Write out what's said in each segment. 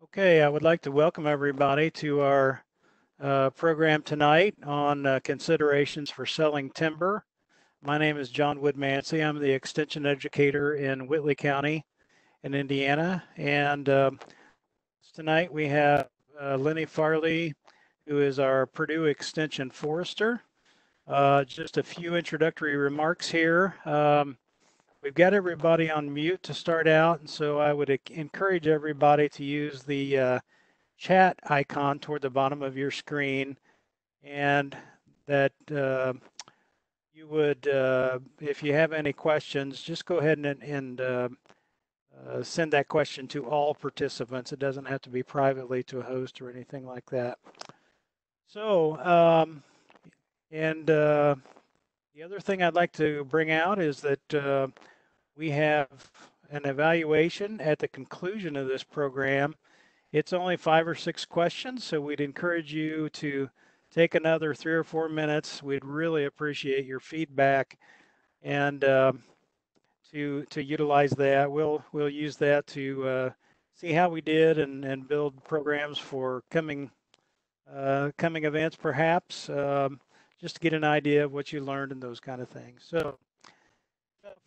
Okay, I would like to welcome everybody to our uh, program tonight on uh, considerations for selling timber. My name is John Woodmansey. I'm the extension educator in Whitley County in Indiana. And um, tonight we have uh, Lenny Farlee, who is our Purdue Extension Forester. Uh, just a few introductory remarks here. Um, We've got everybody on mute to start out, and so I would encourage everybody to use the uh, chat icon toward the bottom of your screen, and that uh, you would, uh, if you have any questions, just go ahead and, and uh, uh, send that question to all participants. It doesn't have to be privately to a host or anything like that. So, um, and uh, the other thing I'd like to bring out is that uh, we have an evaluation at the conclusion of this program. It's only five or six questions, so we'd encourage you to take another three or four minutes. We'd really appreciate your feedback and uh, to to utilize that. We'll we'll use that to uh, see how we did and, and build programs for coming uh, coming events, perhaps. Um, just to get an idea of what you learned and those kind of things. So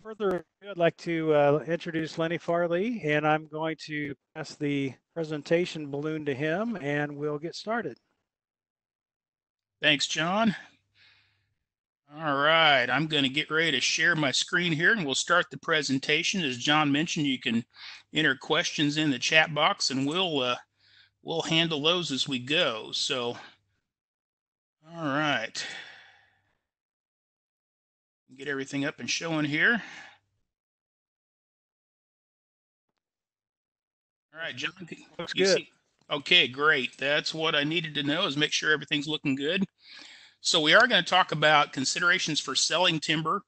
further I'd like to uh, introduce Lenny Farlee, and I'm going to pass the presentation balloon to him, and we'll get started. Thanks, John. All right, I'm going to get ready to share my screen here, and we'll start the presentation. As John mentioned, you can enter questions in the chat box, and we'll uh, we'll handle those as we go. So, all right get everything up and showing here. All right, John. Looks good. See? Okay, great. That's what I needed to know is make sure everything's looking good. So we are going to talk about considerations for selling timber.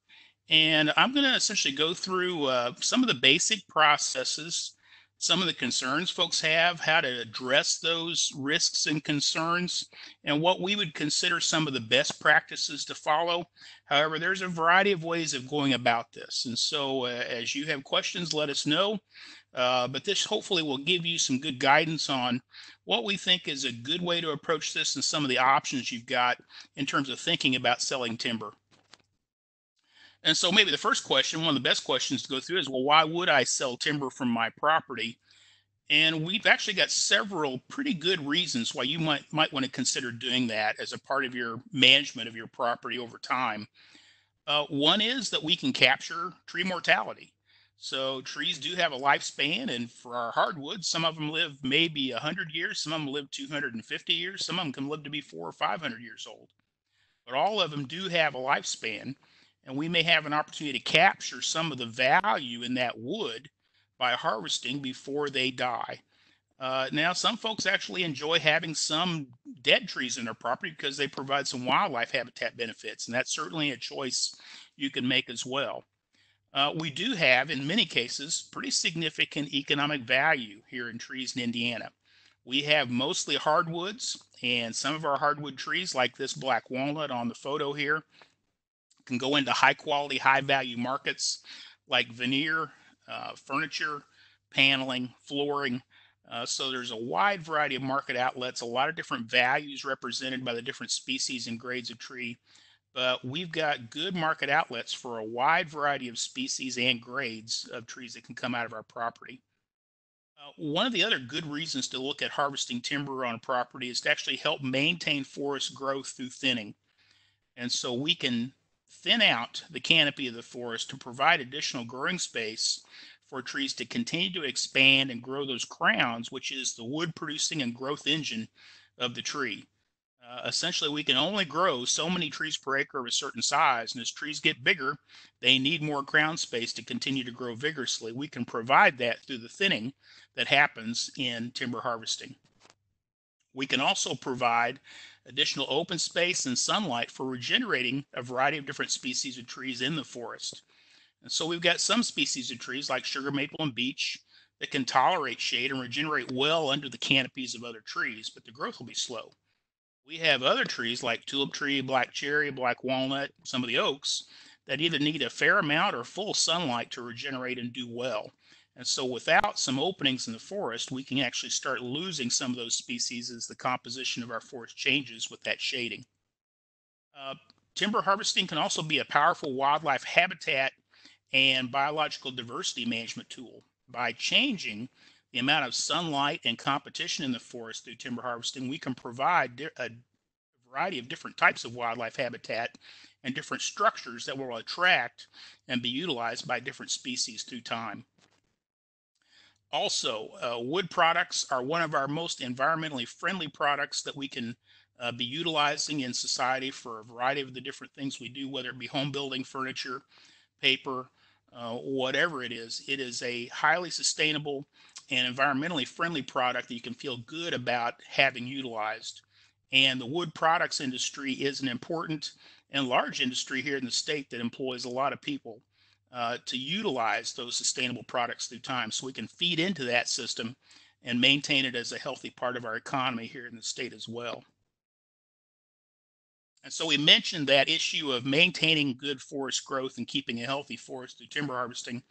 And I'm going to essentially go through uh, some of the basic processes some of the concerns folks have, how to address those risks and concerns, and what we would consider some of the best practices to follow. However, there's a variety of ways of going about this. And so, uh, as you have questions, let us know. Uh, but this hopefully will give you some good guidance on what we think is a good way to approach this and some of the options you've got in terms of thinking about selling timber. And so maybe the first question, one of the best questions to go through is, well, why would I sell timber from my property? And we've actually got several pretty good reasons why you might might want to consider doing that as a part of your management of your property over time. Uh, one is that we can capture tree mortality. So trees do have a lifespan, and for our hardwoods, some of them live maybe 100 years, some of them live 250 years, some of them can live to be four or 500 years old. But all of them do have a lifespan and we may have an opportunity to capture some of the value in that wood by harvesting before they die. Uh, now, some folks actually enjoy having some dead trees in their property because they provide some wildlife habitat benefits, and that's certainly a choice you can make as well. Uh, we do have, in many cases, pretty significant economic value here in trees in Indiana. We have mostly hardwoods, and some of our hardwood trees, like this black walnut on the photo here, can go into high quality, high value markets like veneer, uh, furniture, paneling, flooring. Uh, so there's a wide variety of market outlets, a lot of different values represented by the different species and grades of tree. But we've got good market outlets for a wide variety of species and grades of trees that can come out of our property. Uh, one of the other good reasons to look at harvesting timber on a property is to actually help maintain forest growth through thinning. And so we can thin out the canopy of the forest to provide additional growing space for trees to continue to expand and grow those crowns, which is the wood producing and growth engine of the tree. Uh, essentially, we can only grow so many trees per acre of a certain size. And as trees get bigger, they need more crown space to continue to grow vigorously. We can provide that through the thinning that happens in timber harvesting. We can also provide additional open space and sunlight for regenerating a variety of different species of trees in the forest. And so we've got some species of trees like sugar maple and beech that can tolerate shade and regenerate well under the canopies of other trees, but the growth will be slow. We have other trees like tulip tree, black cherry, black walnut, some of the oaks that either need a fair amount or full sunlight to regenerate and do well. And so without some openings in the forest, we can actually start losing some of those species as the composition of our forest changes with that shading. Uh, timber harvesting can also be a powerful wildlife habitat and biological diversity management tool. By changing the amount of sunlight and competition in the forest through timber harvesting, we can provide a variety of different types of wildlife habitat and different structures that will attract and be utilized by different species through time. Also, uh, wood products are one of our most environmentally friendly products that we can uh, be utilizing in society for a variety of the different things we do, whether it be home building, furniture, paper, uh, whatever it is. It is a highly sustainable and environmentally friendly product that you can feel good about having utilized. And the wood products industry is an important and large industry here in the state that employs a lot of people uh, to utilize those sustainable products through time so we can feed into that system and maintain it as a healthy part of our economy here in the state as well. And so we mentioned that issue of maintaining good forest growth and keeping a healthy forest through timber harvesting.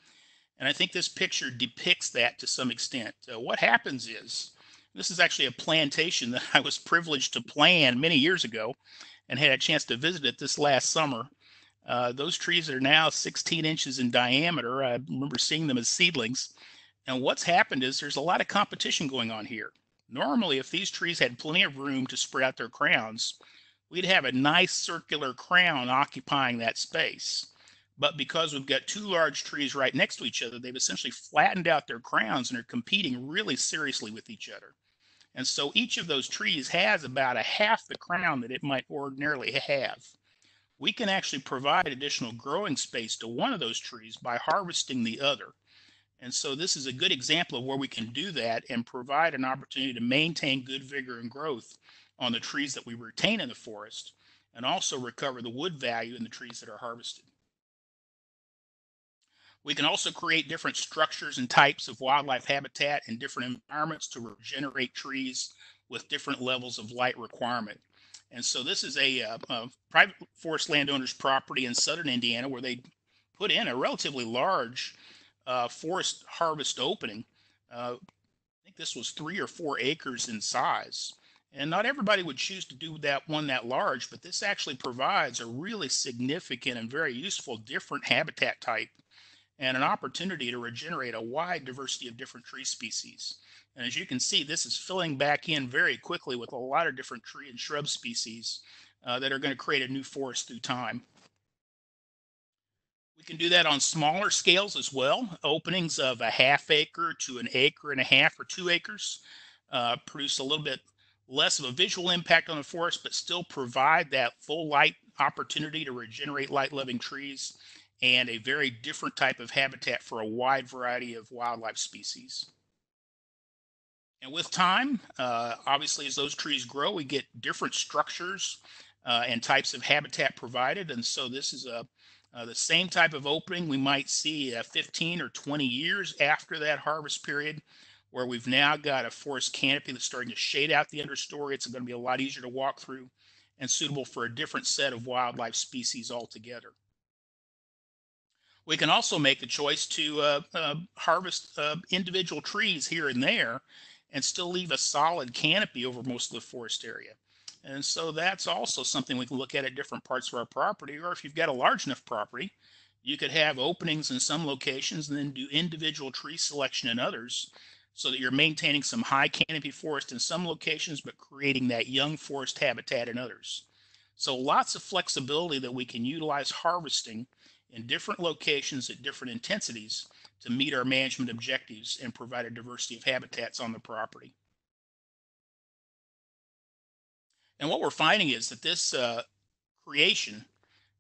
And I think this picture depicts that to some extent. Uh, what happens is, this is actually a plantation that I was privileged to plan many years ago and had a chance to visit it this last summer. Uh, those trees are now 16 inches in diameter. I remember seeing them as seedlings. And what's happened is there's a lot of competition going on here. Normally, if these trees had plenty of room to spread out their crowns, we'd have a nice circular crown occupying that space. But because we've got two large trees right next to each other, they've essentially flattened out their crowns and are competing really seriously with each other. And so each of those trees has about a half the crown that it might ordinarily have we can actually provide additional growing space to one of those trees by harvesting the other. And so this is a good example of where we can do that and provide an opportunity to maintain good vigor and growth on the trees that we retain in the forest and also recover the wood value in the trees that are harvested. We can also create different structures and types of wildlife habitat in different environments to regenerate trees with different levels of light requirement. And so this is a, uh, a private forest landowner's property in southern Indiana where they put in a relatively large uh, forest harvest opening. Uh, I think this was three or four acres in size. And not everybody would choose to do that one that large, but this actually provides a really significant and very useful different habitat type and an opportunity to regenerate a wide diversity of different tree species. And as you can see, this is filling back in very quickly with a lot of different tree and shrub species uh, that are going to create a new forest through time. We can do that on smaller scales as well. Openings of a half acre to an acre and a half or two acres uh, produce a little bit less of a visual impact on the forest, but still provide that full light opportunity to regenerate light loving trees and a very different type of habitat for a wide variety of wildlife species. And with time, uh, obviously, as those trees grow, we get different structures uh, and types of habitat provided. And so this is a uh, the same type of opening we might see uh, 15 or 20 years after that harvest period, where we've now got a forest canopy that's starting to shade out the understory. It's going to be a lot easier to walk through and suitable for a different set of wildlife species altogether. We can also make the choice to uh, uh, harvest individual trees here and there and still leave a solid canopy over most of the forest area. And so that's also something we can look at at different parts of our property. Or if you've got a large enough property, you could have openings in some locations and then do individual tree selection in others so that you're maintaining some high canopy forest in some locations, but creating that young forest habitat in others. So lots of flexibility that we can utilize harvesting in different locations at different intensities to meet our management objectives and provide a diversity of habitats on the property. And what we're finding is that this uh, creation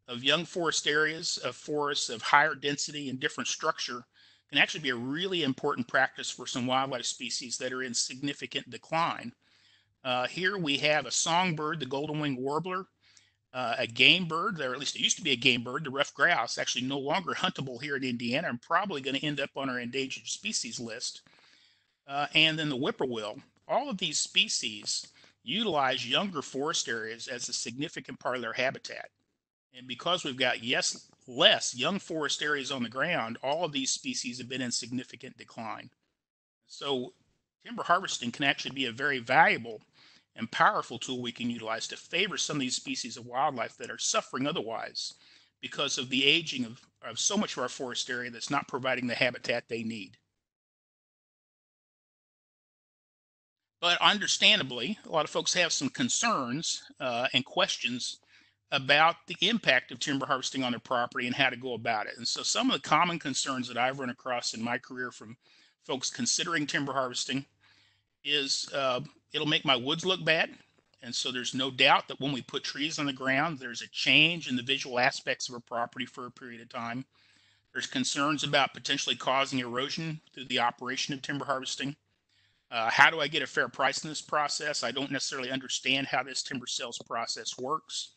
of young forest areas, of forests of higher density and different structure can actually be a really important practice for some wildlife species that are in significant decline. Uh, here we have a songbird, the golden winged warbler, uh, a game bird, or at least it used to be a game bird, the ruffed grouse, actually no longer huntable here in Indiana and probably going to end up on our endangered species list. Uh, and then the whippoorwill. All of these species utilize younger forest areas as a significant part of their habitat. And because we've got yes less young forest areas on the ground, all of these species have been in significant decline. So timber harvesting can actually be a very valuable and powerful tool we can utilize to favor some of these species of wildlife that are suffering otherwise because of the aging of, of so much of our forest area that's not providing the habitat they need. But understandably, a lot of folks have some concerns uh, and questions about the impact of timber harvesting on their property and how to go about it. And so some of the common concerns that I've run across in my career from folks considering timber harvesting is uh, it'll make my woods look bad. And so there's no doubt that when we put trees on the ground, there's a change in the visual aspects of a property for a period of time. There's concerns about potentially causing erosion through the operation of timber harvesting. Uh, how do I get a fair price in this process? I don't necessarily understand how this timber sales process works.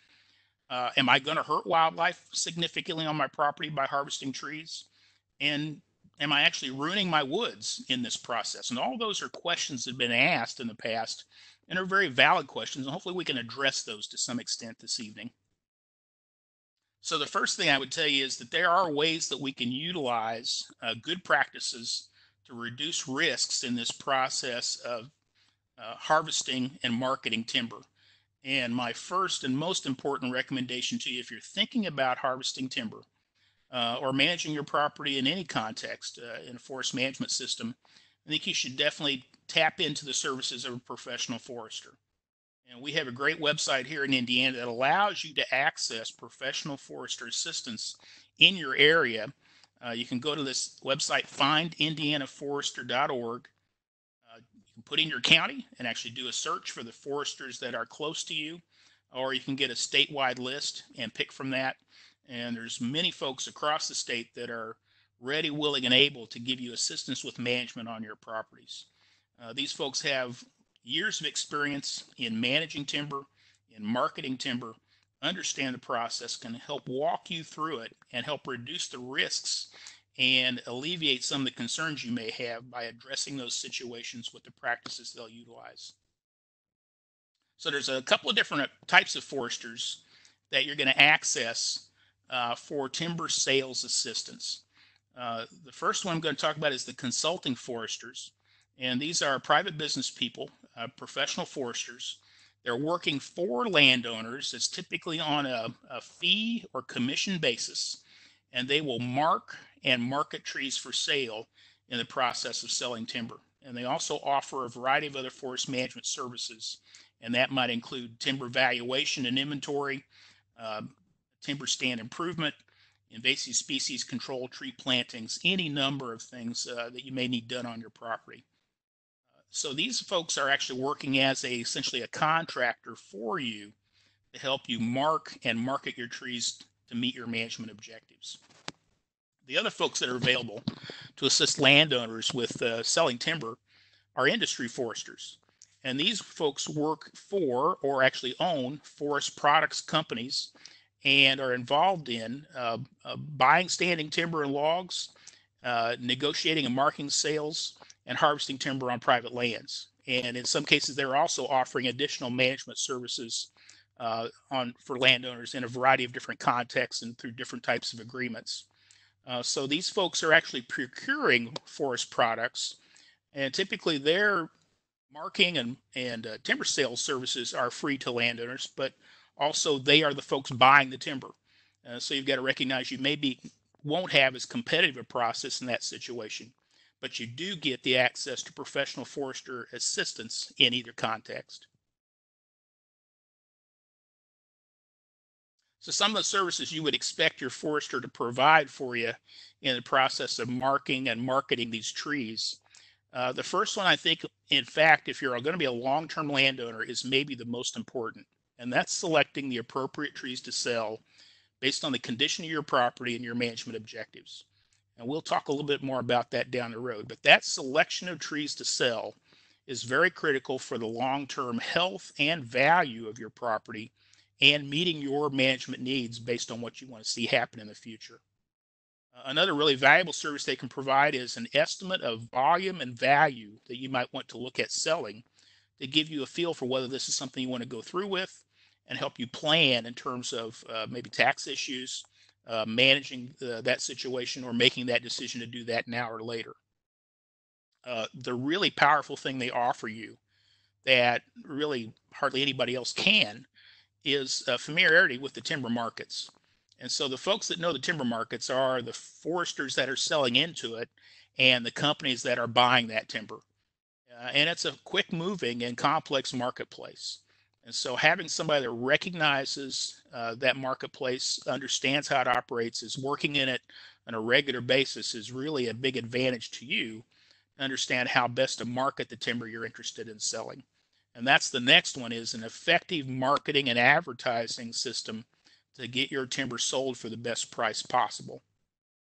Uh, am I going to hurt wildlife significantly on my property by harvesting trees? And am I actually ruining my woods in this process? And all those are questions that have been asked in the past and are very valid questions. And hopefully we can address those to some extent this evening. So the first thing I would tell you is that there are ways that we can utilize uh, good practices to reduce risks in this process of uh, harvesting and marketing timber. And my first and most important recommendation to you, if you're thinking about harvesting timber uh, or managing your property in any context uh, in a forest management system, I think you should definitely tap into the services of a professional forester. And we have a great website here in Indiana that allows you to access professional forester assistance in your area uh, you can go to this website, findindianaforester.org. Uh, you can put in your county and actually do a search for the foresters that are close to you, or you can get a statewide list and pick from that. And there's many folks across the state that are ready, willing, and able to give you assistance with management on your properties. Uh, these folks have years of experience in managing timber, in marketing timber, understand the process, can help walk you through it and help reduce the risks and alleviate some of the concerns you may have by addressing those situations with the practices they'll utilize. So there's a couple of different types of foresters that you're going to access uh, for timber sales assistance. Uh, the first one I'm going to talk about is the consulting foresters. And these are private business people, uh, professional foresters they're working for landowners. It's typically on a, a fee or commission basis, and they will mark and market trees for sale in the process of selling timber. And they also offer a variety of other forest management services, and that might include timber valuation and inventory, uh, timber stand improvement, invasive species control, tree plantings, any number of things uh, that you may need done on your property. So these folks are actually working as a essentially a contractor for you to help you mark and market your trees to meet your management objectives. The other folks that are available to assist landowners with uh, selling timber are industry foresters. And these folks work for or actually own forest products companies and are involved in uh, uh, buying standing timber and logs, uh, negotiating and marking sales, and harvesting timber on private lands. And in some cases, they're also offering additional management services uh, on for landowners in a variety of different contexts and through different types of agreements. Uh, so these folks are actually procuring forest products, and typically their marking and and uh, timber sales services are free to landowners, but also they are the folks buying the timber. Uh, so you've got to recognize you maybe won't have as competitive a process in that situation but you do get the access to professional forester assistance in either context. So some of the services you would expect your forester to provide for you in the process of marking and marketing these trees. Uh, the first one, I think, in fact, if you're going to be a long-term landowner, is maybe the most important, and that's selecting the appropriate trees to sell based on the condition of your property and your management objectives. And we'll talk a little bit more about that down the road. But that selection of trees to sell is very critical for the long-term health and value of your property and meeting your management needs based on what you want to see happen in the future. Another really valuable service they can provide is an estimate of volume and value that you might want to look at selling to give you a feel for whether this is something you want to go through with and help you plan in terms of uh, maybe tax issues, uh, managing uh, that situation, or making that decision to do that now or later. Uh, the really powerful thing they offer you that really hardly anybody else can is uh, familiarity with the timber markets. And so the folks that know the timber markets are the foresters that are selling into it and the companies that are buying that timber. And it's a quick moving and complex marketplace. And so having somebody that recognizes uh, that marketplace, understands how it operates, is working in it on a regular basis is really a big advantage to you to understand how best to market the timber you're interested in selling. And that's the next one is an effective marketing and advertising system to get your timber sold for the best price possible.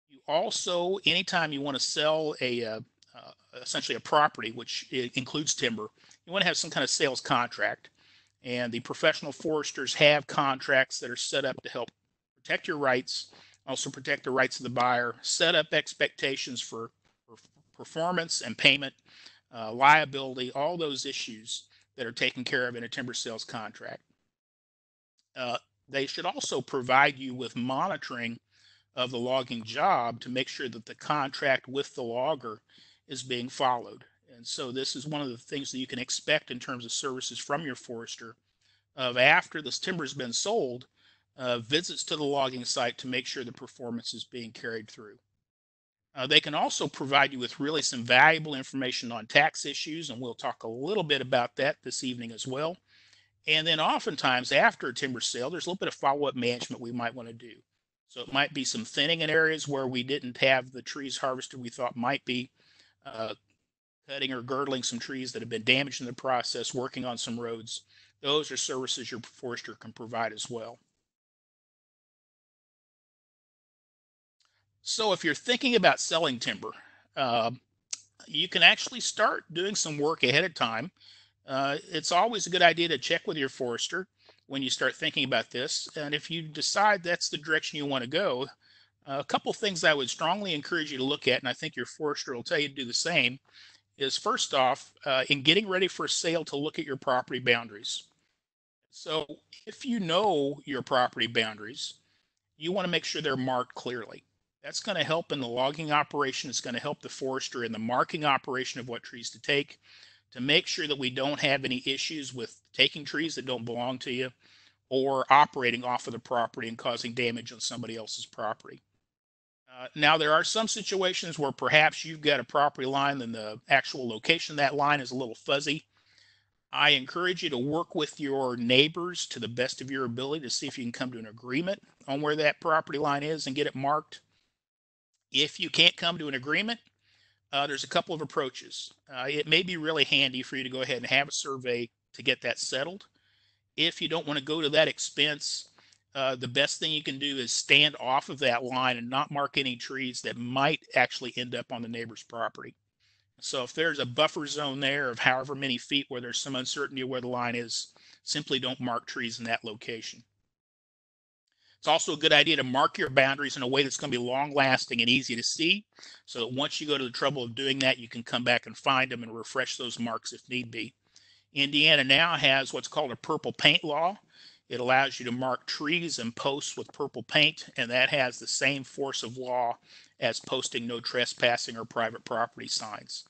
You also, anytime you want to sell a uh, uh, essentially a property, which includes timber, you want to have some kind of sales contract. And the professional foresters have contracts that are set up to help protect your rights, also protect the rights of the buyer, set up expectations for, for performance and payment, uh, liability, all those issues that are taken care of in a timber sales contract. Uh, they should also provide you with monitoring of the logging job to make sure that the contract with the logger is being followed. And so this is one of the things that you can expect in terms of services from your forester of after this timber has been sold, uh, visits to the logging site to make sure the performance is being carried through. Uh, they can also provide you with really some valuable information on tax issues, and we'll talk a little bit about that this evening as well. And then oftentimes after a timber sale, there's a little bit of follow-up management we might want to do. So it might be some thinning in areas where we didn't have the trees harvested we thought might be, uh, cutting or girdling some trees that have been damaged in the process, working on some roads. Those are services your forester can provide as well. So if you're thinking about selling timber, uh, you can actually start doing some work ahead of time. Uh, it's always a good idea to check with your forester when you start thinking about this. And if you decide that's the direction you want to go, a couple things I would strongly encourage you to look at, and I think your forester will tell you to do the same, is first off, uh, in getting ready for a sale, to look at your property boundaries. So if you know your property boundaries, you want to make sure they're marked clearly. That's going to help in the logging operation. It's going to help the forester in the marking operation of what trees to take to make sure that we don't have any issues with taking trees that don't belong to you or operating off of the property and causing damage on somebody else's property. Uh, now, there are some situations where perhaps you've got a property line and the actual location of that line is a little fuzzy. I encourage you to work with your neighbors to the best of your ability to see if you can come to an agreement on where that property line is and get it marked. If you can't come to an agreement, uh, there's a couple of approaches. Uh, it may be really handy for you to go ahead and have a survey to get that settled. If you don't want to go to that expense, uh, the best thing you can do is stand off of that line and not mark any trees that might actually end up on the neighbor's property. So if there's a buffer zone there of however many feet where there's some uncertainty where the line is, simply don't mark trees in that location. It's also a good idea to mark your boundaries in a way that's going to be long lasting and easy to see so that once you go to the trouble of doing that, you can come back and find them and refresh those marks if need be. Indiana now has what's called a purple paint law. It allows you to mark trees and posts with purple paint, and that has the same force of law as posting no trespassing or private property signs.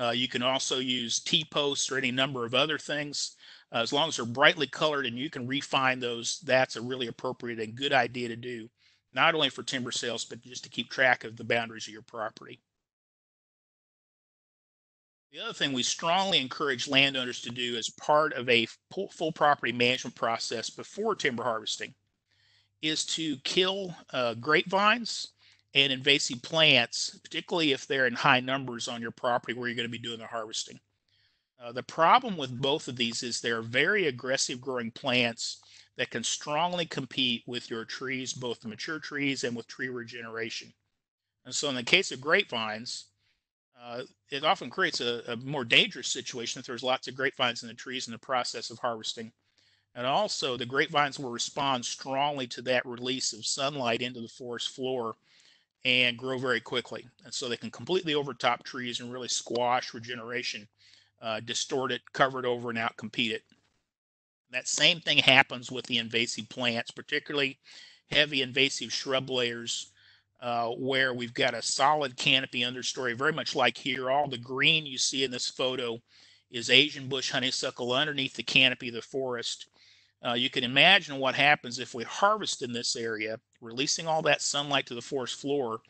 Uh, you can also use T-posts or any number of other things. Uh, as long as they're brightly colored and you can refine those, that's a really appropriate and good idea to do, not only for timber sales, but just to keep track of the boundaries of your property. The other thing we strongly encourage landowners to do as part of a full property management process before timber harvesting is to kill uh, grapevines and invasive plants, particularly if they're in high numbers on your property where you're going to be doing the harvesting. Uh, the problem with both of these is they're very aggressive growing plants that can strongly compete with your trees, both the mature trees and with tree regeneration. And so in the case of grapevines, uh, it often creates a, a, more dangerous situation if there's lots of grapevines in the trees in the process of harvesting. And also, the grapevines will respond strongly to that release of sunlight into the forest floor and grow very quickly. And so they can completely overtop trees and really squash regeneration, uh, distort it, cover it over, and outcompete it. That same thing happens with the invasive plants, particularly heavy invasive shrub layers uh, where we've got a solid canopy understory, very much like here. All the green you see in this photo is Asian bush honeysuckle underneath the canopy of the forest. Uh, you can imagine what happens if we harvest in this area, releasing all that sunlight to the forest floor.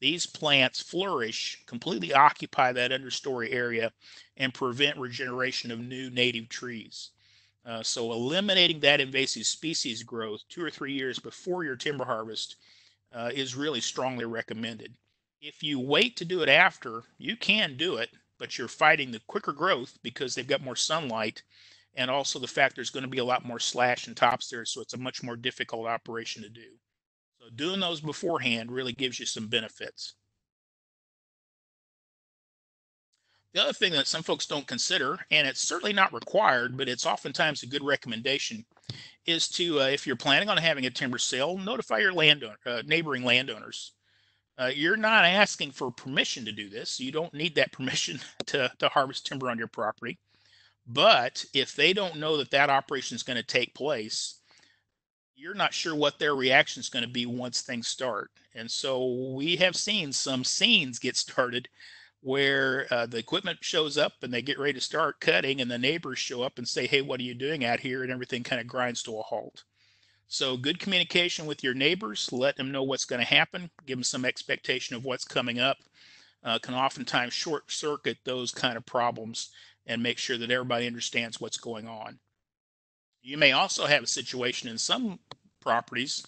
These plants flourish, completely occupy that understory area, and prevent regeneration of new native trees. Uh, so eliminating that invasive species growth two or three years before your timber harvest uh, is really strongly recommended. If you wait to do it after, you can do it, but you're fighting the quicker growth because they've got more sunlight and also the fact there's going to be a lot more slash and tops there, so it's a much more difficult operation to do. So doing those beforehand really gives you some benefits. The other thing that some folks don't consider, and it's certainly not required, but it's oftentimes a good recommendation, is to, uh, if you're planning on having a timber sale, notify your landowner, uh, neighboring landowners. Uh, you're not asking for permission to do this. You don't need that permission to, to harvest timber on your property. But if they don't know that that operation is going to take place, you're not sure what their reaction is going to be once things start. And so we have seen some scenes get started where uh, the equipment shows up and they get ready to start cutting and the neighbors show up and say hey what are you doing out here? and everything kind of grinds to a halt. So good communication with your neighbors let them know what's going to happen give them some expectation of what's coming up uh, can oftentimes short circuit those kind of problems and make sure that everybody understands what's going on. You may also have a situation in some properties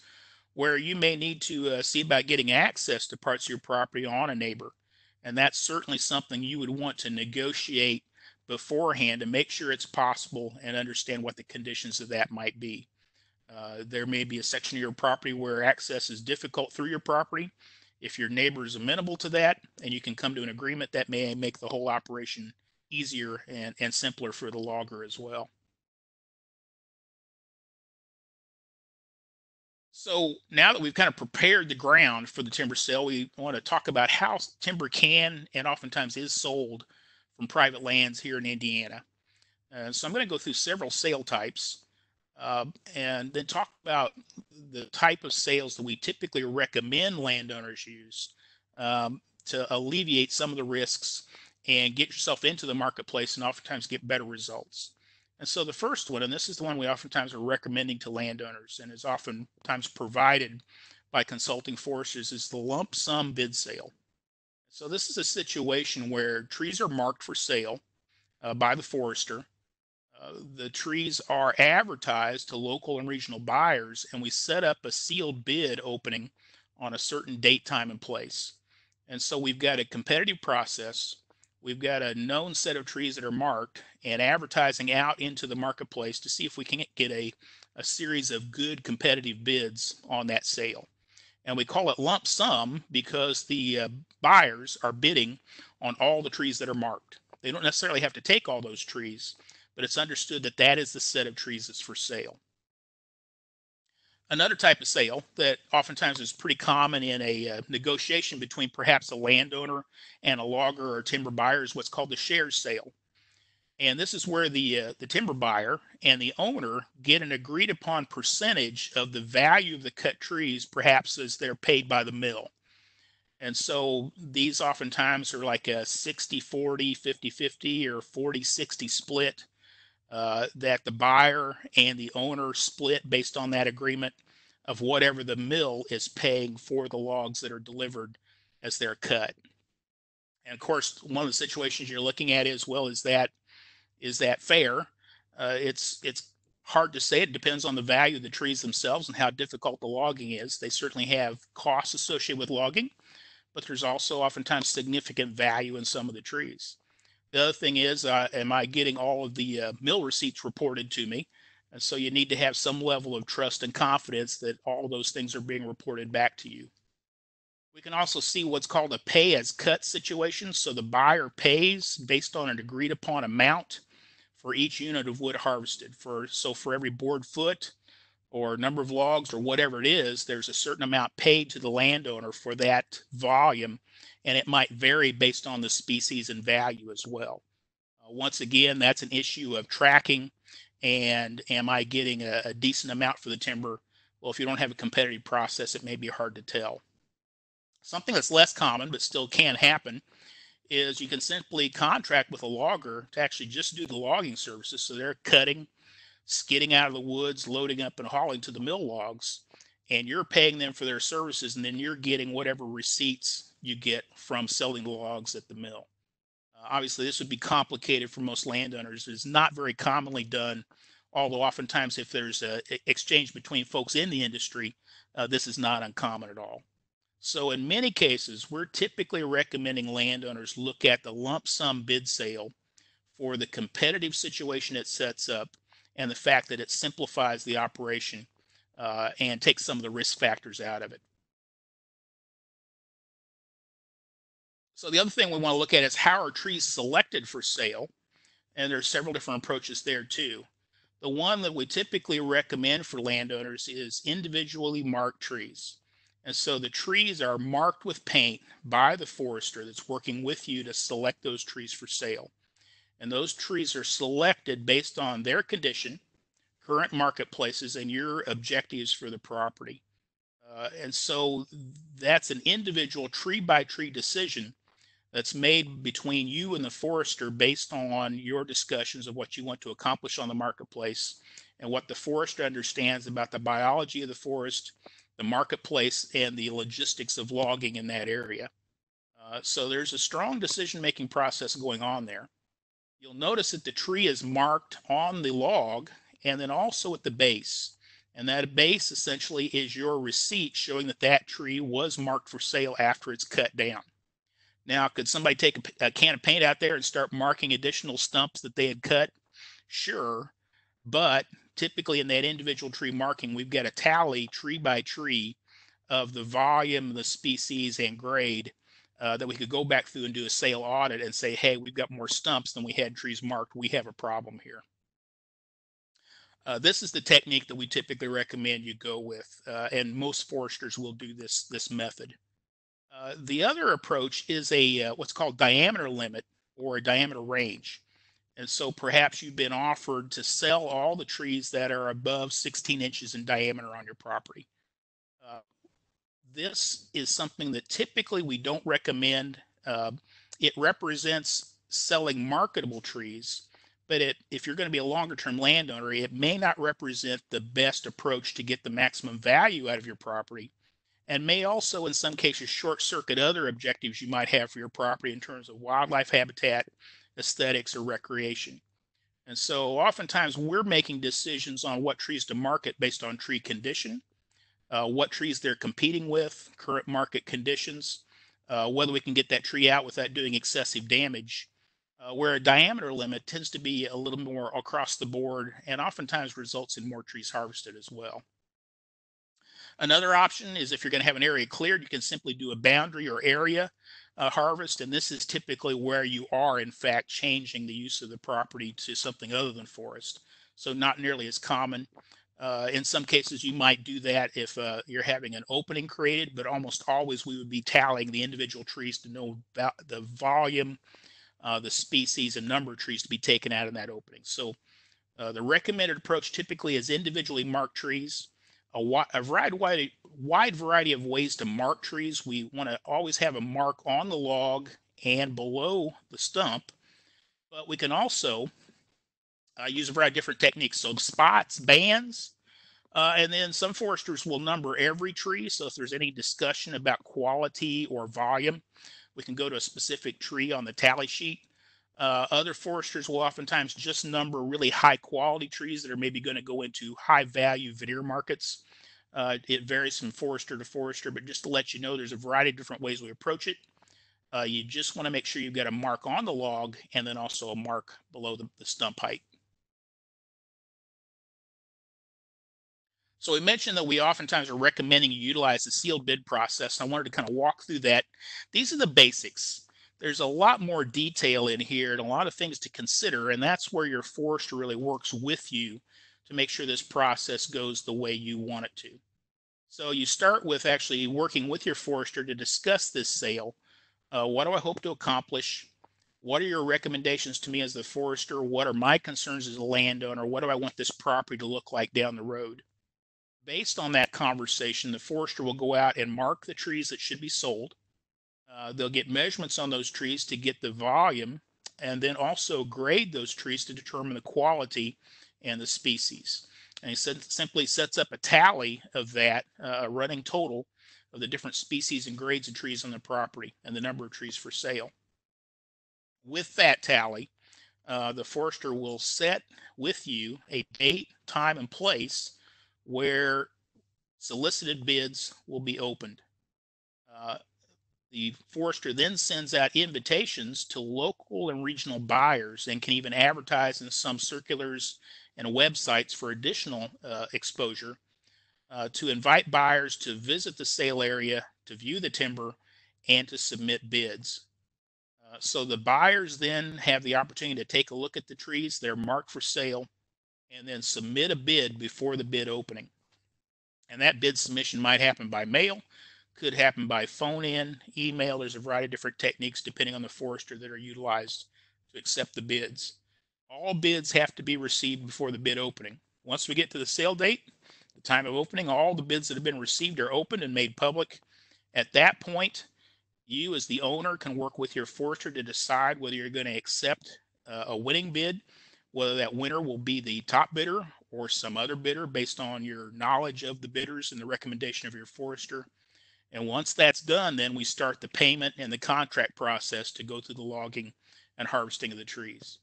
where you may need to uh, see about getting access to parts of your property on a neighbor and that's certainly something you would want to negotiate beforehand to make sure it's possible and understand what the conditions of that might be. Uh, there may be a section of your property where access is difficult through your property. If your neighbor is amenable to that and you can come to an agreement, that may make the whole operation easier and, and simpler for the logger as well. So now that we've kind of prepared the ground for the timber sale, we want to talk about how timber can and oftentimes is sold from private lands here in Indiana. Uh, so I'm going to go through several sale types uh, and then talk about the type of sales that we typically recommend landowners use um, to alleviate some of the risks and get yourself into the marketplace and oftentimes get better results. And so the first one, and this is the one we oftentimes are recommending to landowners and is oftentimes provided by consulting foresters, is the lump sum bid sale. So this is a situation where trees are marked for sale uh, by the forester. Uh, the trees are advertised to local and regional buyers, and we set up a sealed bid opening on a certain date, time, and place. And so we've got a competitive process we've got a known set of trees that are marked and advertising out into the marketplace to see if we can get a, a series of good competitive bids on that sale. And we call it lump sum because the uh, buyers are bidding on all the trees that are marked. They don't necessarily have to take all those trees, but it's understood that that is the set of trees that's for sale. Another type of sale that oftentimes is pretty common in a uh, negotiation between perhaps a landowner and a logger or timber buyer is what's called the shares sale. And this is where the uh, the timber buyer and the owner get an agreed upon percentage of the value of the cut trees, perhaps as they're paid by the mill. And so these oftentimes are like a 60 40, 50 50, or 40 60 split uh, that the buyer and the owner split based on that agreement of whatever the mill is paying for the logs that are delivered as they're cut. And of course, one of the situations you're looking at as well is that is that fair? Uh, it's it's hard to say. It depends on the value of the trees themselves and how difficult the logging is. They certainly have costs associated with logging, but there's also oftentimes significant value in some of the trees. The other thing is, uh, am I getting all of the uh, mill receipts reported to me? And so you need to have some level of trust and confidence that all those things are being reported back to you. We can also see what's called a pay as cut situation. So the buyer pays based on an agreed upon amount for each unit of wood harvested. For so for every board foot or number of logs or whatever it is, there's a certain amount paid to the landowner for that volume and it might vary based on the species and value as well. Uh, once again, that's an issue of tracking And am I getting a, a decent amount for the timber? Well, if you don't have a competitive process, it may be hard to tell. Something that's less common, but still can happen, is you can simply contract with a logger to actually just do the logging services. So they're cutting, skidding out of the woods, loading up and hauling to the mill logs, and you're paying them for their services, and then you're getting whatever receipts you get from selling logs at the mill. Uh, obviously, this would be complicated for most landowners. It's not very commonly done, although oftentimes if there's a exchange between folks in the industry, uh, this is not uncommon at all. So in many cases, we're typically recommending landowners look at the lump sum bid sale for the competitive situation it sets up and the fact that it simplifies the operation uh, and takes some of the risk factors out of it. So the other thing we want to look at is how are trees selected for sale? And there's several different approaches there too. The one that we typically recommend for landowners is individually marked trees. And so the trees are marked with paint by the forester that's working with you to select those trees for sale. And those trees are selected based on their condition, current marketplaces, and your objectives for the property. Uh, and so that's an individual tree by tree decision that's made between you and the forester based on your discussions of what you want to accomplish on the marketplace and what the forester understands about the biology of the forest the marketplace and the logistics of logging in that area. Uh, so there's a strong decision-making process going on there. You'll notice that the tree is marked on the log and then also at the base. And that base essentially is your receipt showing that that tree was marked for sale after it's cut down. Now, could somebody take a, a can of paint out there and start marking additional stumps that they had cut? Sure, but typically in that individual tree marking, we've got a tally tree by tree of the volume, the species, and grade uh, that we could go back through and do a sale audit and say, hey, we've got more stumps than we had trees marked. We have a problem here. Uh, this is the technique that we typically recommend you go with, uh, and most foresters will do this this method. Uh, the other approach is a uh, what's called diameter limit or a diameter range. And so perhaps you've been offered to sell all the trees that are above 16 inches in diameter on your property. Uh, this is something that typically we don't recommend. Uh, it represents selling marketable trees, but it, if you're going to be a longer term landowner, it may not represent the best approach to get the maximum value out of your property and may also in some cases short circuit other objectives you might have for your property in terms of wildlife habitat aesthetics, or recreation. And so oftentimes we're making decisions on what trees to market based on tree condition, uh, what trees they're competing with, current market conditions, uh, whether we can get that tree out without doing excessive damage. Uh, where a diameter limit tends to be a little more across the board and oftentimes results in more trees harvested as well. Another option is if you're going to have an area cleared, you can simply do a boundary or area uh, harvest. And this is typically where you are, in fact, changing the use of the property to something other than forest. So not nearly as common. Uh, in some cases, you might do that if uh, you're having an opening created, but almost always we would be tallying the individual trees to know about the volume, uh, the species, and number of trees to be taken out in that opening. So uh, the recommended approach typically is individually marked trees a, a wide, wide, wide variety of ways to mark trees. We want to always have a mark on the log and below the stump, but we can also uh, use a variety of different techniques. So spots, bands, uh, and then some foresters will number every tree. So if there's any discussion about quality or volume, we can go to a specific tree on the tally sheet. Uh, other foresters will oftentimes just number really high quality trees that are maybe going to go into high value veneer markets. Uh, it varies from forester to forester, but just to let you know, there's a variety of different ways we approach it. Uh, you just want to make sure you've got a mark on the log and then also a mark below the, the stump height. So we mentioned that we oftentimes are recommending you utilize the sealed bid process. I wanted to kind of walk through that. These are the basics there's a lot more detail in here and a lot of things to consider. And that's where your forester really works with you to make sure this process goes the way you want it to. So you start with actually working with your forester to discuss this sale. Uh, what do I hope to accomplish? What are your recommendations to me as the forester? What are my concerns as a landowner? What do I want this property to look like down the road? Based on that conversation, the forester will go out and mark the trees that should be sold. Uh, they'll get measurements on those trees to get the volume and then also grade those trees to determine the quality and the species. And he said, simply sets up a tally of that, uh, a running total of the different species and grades of trees on the property and the number of trees for sale. With that tally, uh, the forester will set with you a date, time, and place where solicited bids will be opened. Uh, the forester then sends out invitations to local and regional buyers and can even advertise in some circulars and websites for additional uh, exposure uh, to invite buyers to visit the sale area, to view the timber, and to submit bids. Uh, so the buyers then have the opportunity to take a look at the trees, they're marked for sale, and then submit a bid before the bid opening. And that bid submission might happen by mail, could happen by phone in, email. There's a variety of different techniques depending on the forester that are utilized to accept the bids. All bids have to be received before the bid opening. Once we get to the sale date, the time of opening, all the bids that have been received are opened and made public. At that point, you as the owner can work with your forester to decide whether you're going to accept uh, a winning bid, whether that winner will be the top bidder or some other bidder based on your knowledge of the bidders and the recommendation of your forester. And once that's done, then we start the payment and the contract process to go through the logging and harvesting of the trees.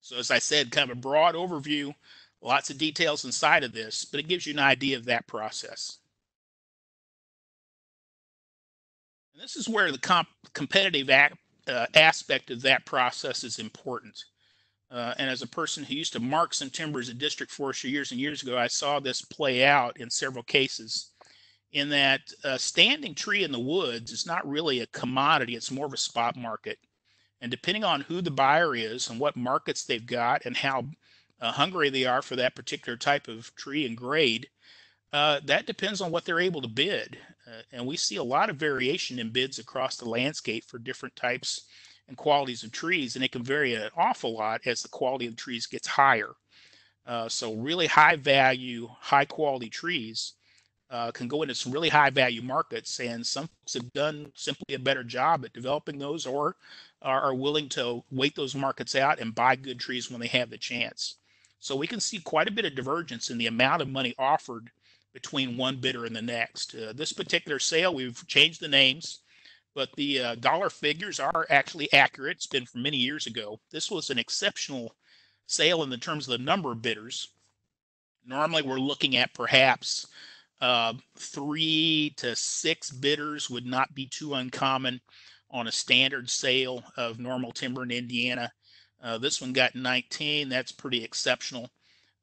So as I said, kind of a broad overview, lots of details inside of this, but it gives you an idea of that process. And this is where the comp competitive uh, aspect of that process is important. Uh, and as a person who used to mark some timber as a district forester years and years ago, I saw this play out in several cases in that a standing tree in the woods is not really a commodity, it's more of a spot market. And depending on who the buyer is and what markets they've got and how uh, hungry they are for that particular type of tree and grade, uh, that depends on what they're able to bid. Uh, and we see a lot of variation in bids across the landscape for different types and qualities of trees, and it can vary an awful lot as the quality of the trees gets higher. Uh, so, really high value, high quality trees uh, can go into some really high value markets, and some folks have done simply a better job at developing those, or are, willing to wait those markets out and buy good trees when they have the chance. So we can see quite a bit of divergence in the amount of money offered between one bidder and the next. Uh, this particular sale, we've changed the names, but the uh, dollar figures are actually accurate. It's been from many years ago. This was an exceptional sale in the terms of the number of bidders. Normally, we're looking at perhaps uh, three to six bidders would not be too uncommon on a standard sale of normal timber in Indiana. Uh, this one got 19. That's pretty exceptional.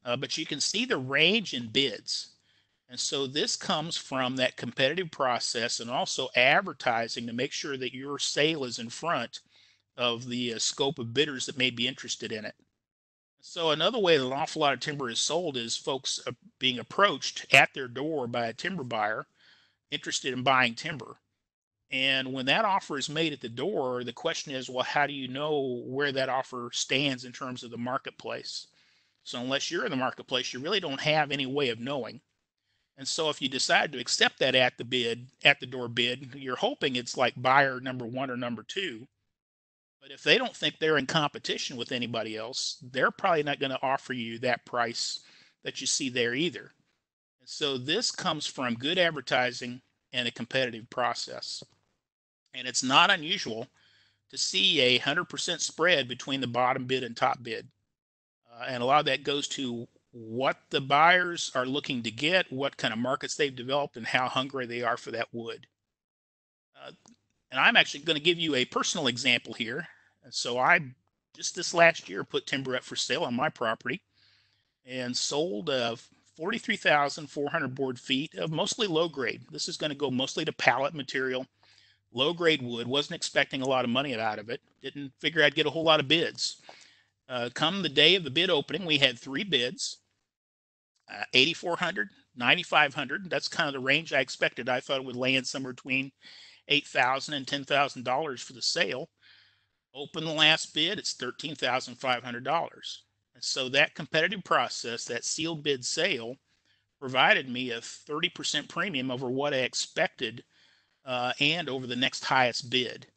Uh, but you can see the range in bids. And so this comes from that competitive process and also advertising to make sure that your sale is in front of the uh, scope of bidders that may be interested in it. So another way that an awful lot of timber is sold is folks uh, being approached at their door by a timber buyer interested in buying timber. And when that offer is made at the door, the question is, well, how do you know where that offer stands in terms of the marketplace? So unless you're in the marketplace, you really don't have any way of knowing. And so if you decide to accept that at the bid, at the door bid, you're hoping it's like buyer number one or number two. But if they don't think they're in competition with anybody else, they're probably not going to offer you that price that you see there either. And so this comes from good advertising and a competitive process. And it's not unusual to see a 100% spread between the bottom bid and top bid. Uh, and a lot of that goes to what the buyers are looking to get, what kind of markets they've developed, and how hungry they are for that wood. Uh, and I'm actually going to give you a personal example here. So I just this last year put timber up for sale on my property and sold uh, 43,400 board feet of mostly low grade. This is going to go mostly to pallet material low grade wood. Wasn't expecting a lot of money out of it. Didn't figure I'd get a whole lot of bids. Uh, come the day of the bid opening, we had three bids uh, 8,400, 9,500. That's kind of the range I expected. I thought it would land somewhere between $8,000 and $10,000 for the sale. Open the last bid, it's $13,500. And so that competitive process, that sealed bid sale, provided me a 30% premium over what I expected uh, and over the next highest bid.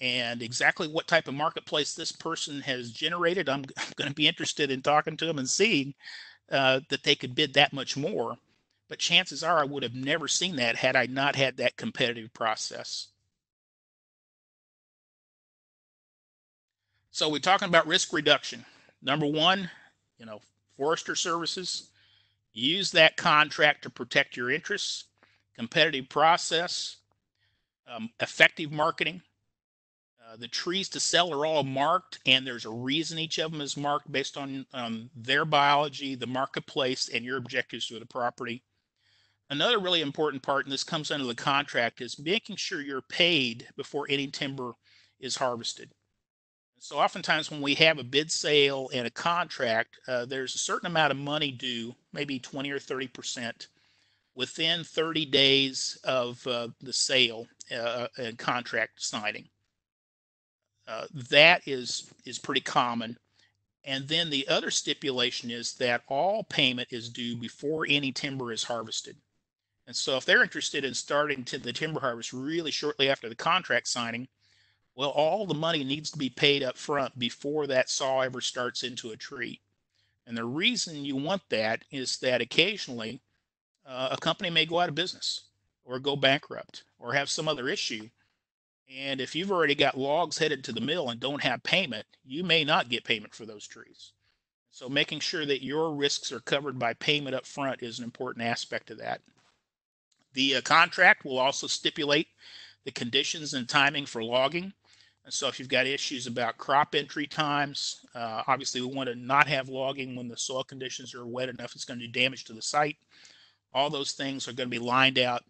And exactly what type of marketplace this person has generated, I'm, I'm going to be interested in talking to them and seeing uh, that they could bid that much more. But chances are I would have never seen that had I not had that competitive process. So we're talking about risk reduction. Number one, you know, forester services, use that contract to protect your interests, competitive process, um, effective marketing. Uh, the trees to sell are all marked, and there's a reason each of them is marked based on um, their biology, the marketplace, and your objectives for the property. Another really important part, and this comes under the contract, is making sure you're paid before any timber is harvested. So oftentimes when we have a bid sale and a contract, uh, there's a certain amount of money due, maybe 20 or 30 percent, within 30 days of uh, the sale uh, and contract signing. Uh, that is is pretty common. And then the other stipulation is that all payment is due before any timber is harvested. And so if they're interested in starting to the timber harvest really shortly after the contract signing, well, all the money needs to be paid up front before that saw ever starts into a tree. And the reason you want that is that occasionally uh, a company may go out of business or go bankrupt or have some other issue. And if you've already got logs headed to the mill and don't have payment, you may not get payment for those trees. So making sure that your risks are covered by payment up front is an important aspect of that. The uh, contract will also stipulate the conditions and timing for logging. And so if you've got issues about crop entry times, uh, obviously we want to not have logging when the soil conditions are wet enough it's going to do damage to the site. All those things are going to be lined out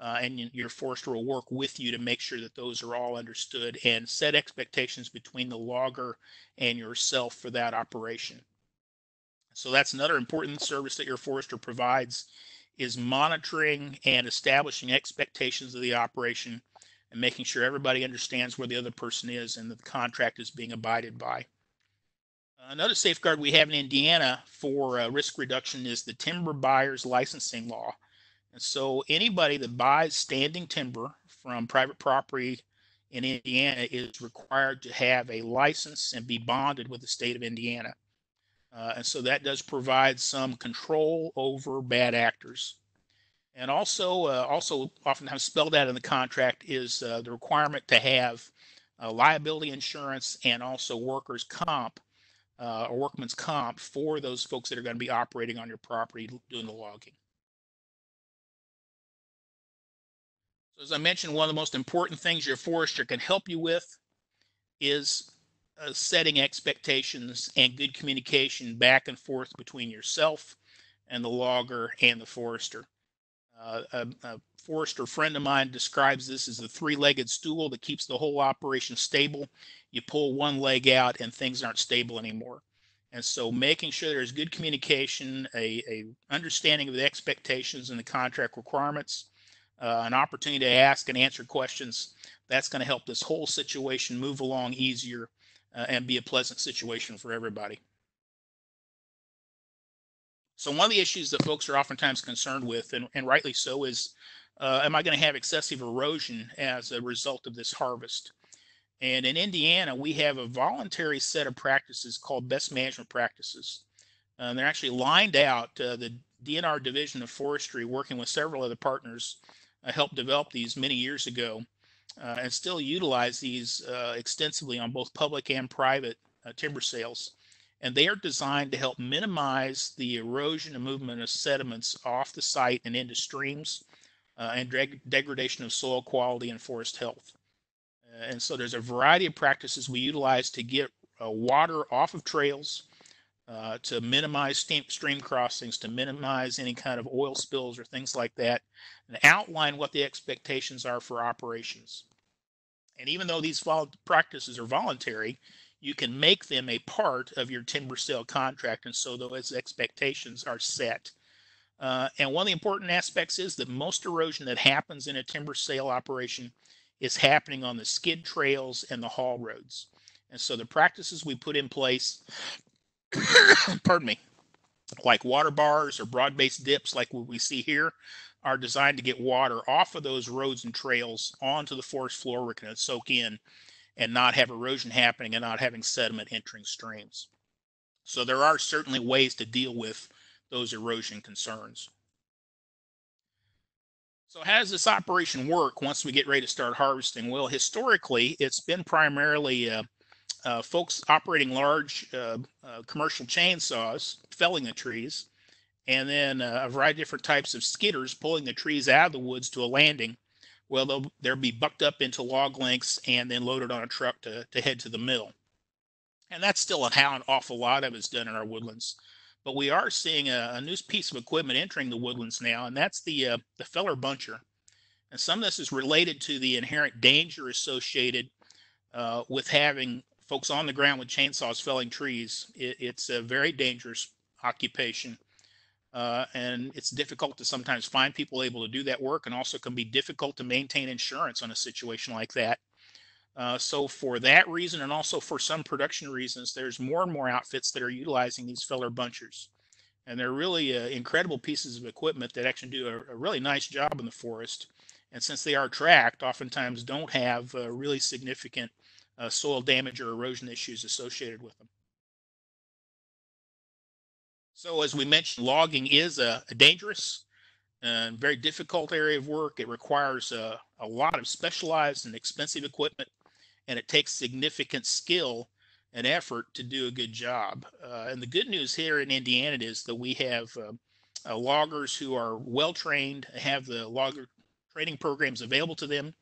uh, and your forester will work with you to make sure that those are all understood and set expectations between the logger and yourself for that operation. So that's another important service that your forester provides is monitoring and establishing expectations of the operation and making sure everybody understands where the other person is and that the contract is being abided by. Another safeguard we have in Indiana for uh, risk reduction is the timber buyer's licensing law. And so anybody that buys standing timber from private property in Indiana is required to have a license and be bonded with the state of Indiana. Uh, and so that does provide some control over bad actors. And also, uh, also oftentimes spelled out in the contract is uh, the requirement to have uh, liability insurance and also workers' comp uh, or workman's comp for those folks that are going to be operating on your property doing the logging. So as I mentioned, one of the most important things your forester can help you with is uh, setting expectations and good communication back and forth between yourself and the logger and the forester. Uh, a, a, forester friend of mine describes this as a three-legged stool that keeps the whole operation stable. You pull one leg out and things aren't stable anymore. And so making sure there's good communication, a, a understanding of the expectations and the contract requirements, uh, an opportunity to ask and answer questions, that's going to help this whole situation move along easier uh, and be a pleasant situation for everybody. So one of the issues that folks are oftentimes concerned with, and, and rightly so, is uh, am I going to have excessive erosion as a result of this harvest? And in Indiana, we have a voluntary set of practices called best management practices. Uh, they're actually lined out. Uh, the DNR Division of Forestry, working with several other partners, uh, helped develop these many years ago uh, and still utilize these uh, extensively on both public and private timber sales and they are designed to help minimize the erosion and movement of sediments off the site and into streams uh, and deg- degradation of soil quality and forest health. Uh, and so there's a variety of practices we utilize to get uh, water off of trails, uh, to minimize stream crossings, to minimize any kind of oil spills or things like that, and outline what the expectations are for operations. And even though these practices are voluntary, you can make them a part of your timber sale contract. And so those expectations are set. Uh, and one of the important aspects is that most erosion that happens in a timber sale operation is happening on the skid trails and the haul roads. And so the practices we put in place, pardon me, like water bars or broad-based dips like what we see here, are designed to get water off of those roads and trails onto the forest floor where it can soak in and not have erosion happening and not having sediment entering streams. So there are certainly ways to deal with those erosion concerns. So how does this operation work once we get ready to start harvesting? Well, historically, it's been primarily uh, uh, folks operating large uh, uh commercial chainsaws, felling the trees, and then uh, a variety of different types of skidders pulling the trees out of the woods to a landing. Well, they'll, they'll be bucked up into log lengths and then loaded on a truck to, to head to the mill. And that's still how an awful lot of it's done in our woodlands. But we are seeing a, a new piece of equipment entering the woodlands now, and that's the uh, the feller buncher. And some of this is related to the inherent danger associated uh, with having folks on the ground with chainsaws felling trees. It, it's a very dangerous occupation. Uh, and it's difficult to sometimes find people able to do that work and also can be difficult to maintain insurance on a situation like that. Uh, so for that reason, and also for some production reasons, there's more and more outfits that are utilizing these feller bunchers. And they're really uh, incredible pieces of equipment that actually do a, a, really nice job in the forest. And since they are tracked, oftentimes don't have uh, really significant uh, soil damage or erosion issues associated with them. So as we mentioned, logging is a, a dangerous and very difficult area of work. It requires a, a lot of specialized and expensive equipment and it takes significant skill and effort to do a good job. Uh, and the good news here in Indiana is that we have uh, uh, loggers who are well trained, have the logger training programs available to them,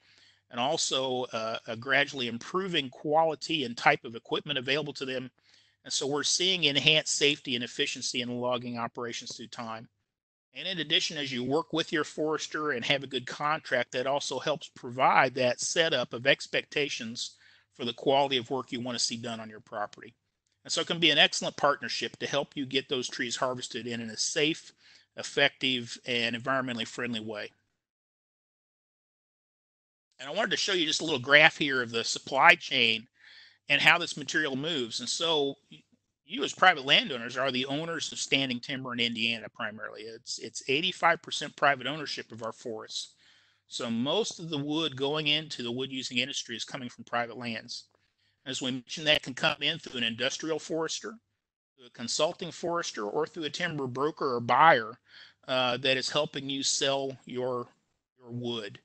and also uh, a gradually improving quality and type of equipment available to them. And so we're seeing enhanced safety and efficiency in logging operations through time. And in addition, as you work with your forester and have a good contract, that also helps provide that setup of expectations for the quality of work you want to see done on your property. And so it can be an excellent partnership to help you get those trees harvested in, in a safe, effective, and environmentally friendly way. And I wanted to show you just a little graph here of the supply chain and how this material moves. And so you as private landowners are the owners of standing timber in Indiana primarily. It's it's 85% private ownership of our forests. So most of the wood going into the wood using industry is coming from private lands. As we mentioned, that can come in through an industrial forester, a consulting forester, or through a timber broker or buyer uh, that is helping you sell your your wood.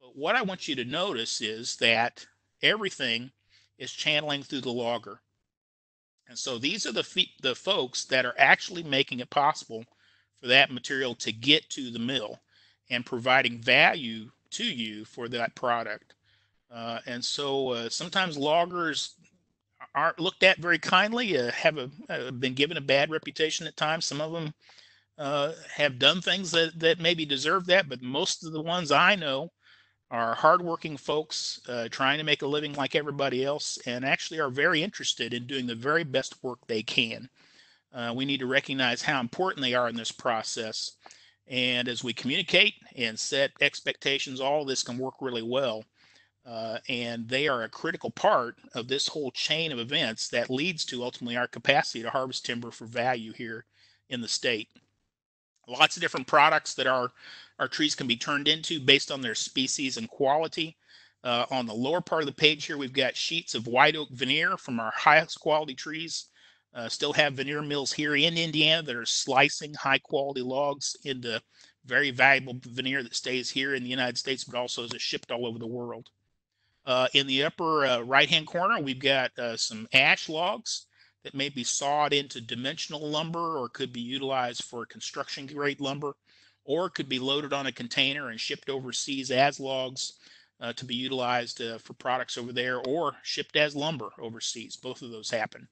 But what I want you to notice is that everything is channeling through the logger. And so these are the the folks that are actually making it possible for that material to get to the mill and providing value to you for that product. Uh, and so uh, sometimes loggers aren't looked at very kindly, uh, have a, uh, been given a bad reputation at times. Some of them uh, have done things that, that maybe deserve that, but most of the ones I know are hardworking folks uh, trying to make a living like everybody else and actually are very interested in doing the very best work they can. we need to recognize how important they are in this process and as we communicate and set expectations, all this can work really well. Uh, and they are a critical part of this whole chain of events that leads to ultimately our capacity to harvest timber for value here in the state. Lots of different products that our, our trees can be turned into based on their species and quality. Uh, on the lower part of the page here, we've got sheets of white oak veneer from our highest quality trees uh, still have veneer mills here in Indiana that are slicing high quality logs into very valuable veneer that stays here in the United States, but also is shipped all over the world. Uh, in the upper uh, right hand corner, we've got uh, some ash logs that may be sawed into dimensional lumber or could be utilized for construction grade lumber or could be loaded on a container and shipped overseas as logs uh, to be utilized uh, for products over there or shipped as lumber overseas. Both of those happen.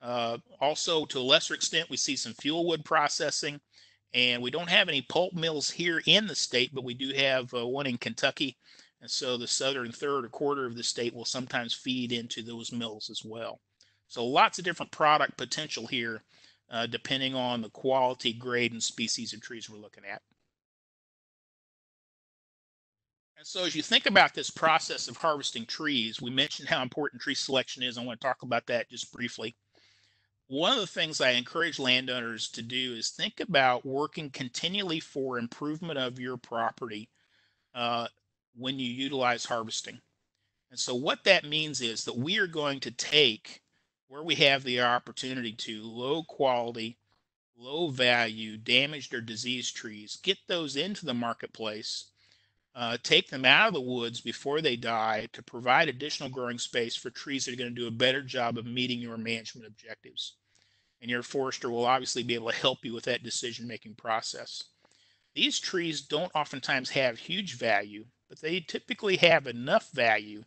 Uh, also, to a lesser extent, we see some fuel wood processing, and we don't have any pulp mills here in the state, but we do have uh, one in Kentucky. And so the southern third or quarter of the state will sometimes feed into those mills as well. So lots of different product potential here, uh, depending on the quality, grade, and species of trees we're looking at. And so as you think about this process of harvesting trees, we mentioned how important tree selection is. I want to talk about that just briefly. One of the things I encourage landowners to do is think about working continually for improvement of your property uh, when you utilize harvesting. And so what that means is that we are going to take where we have the opportunity to low quality, low value, damaged or diseased trees, get those into the marketplace, uh, take them out of the woods before they die to provide additional growing space for trees that are going to do a better job of meeting your management objectives. And your forester will obviously be able to help you with that decision making process. These trees don't oftentimes have huge value, but they typically have enough value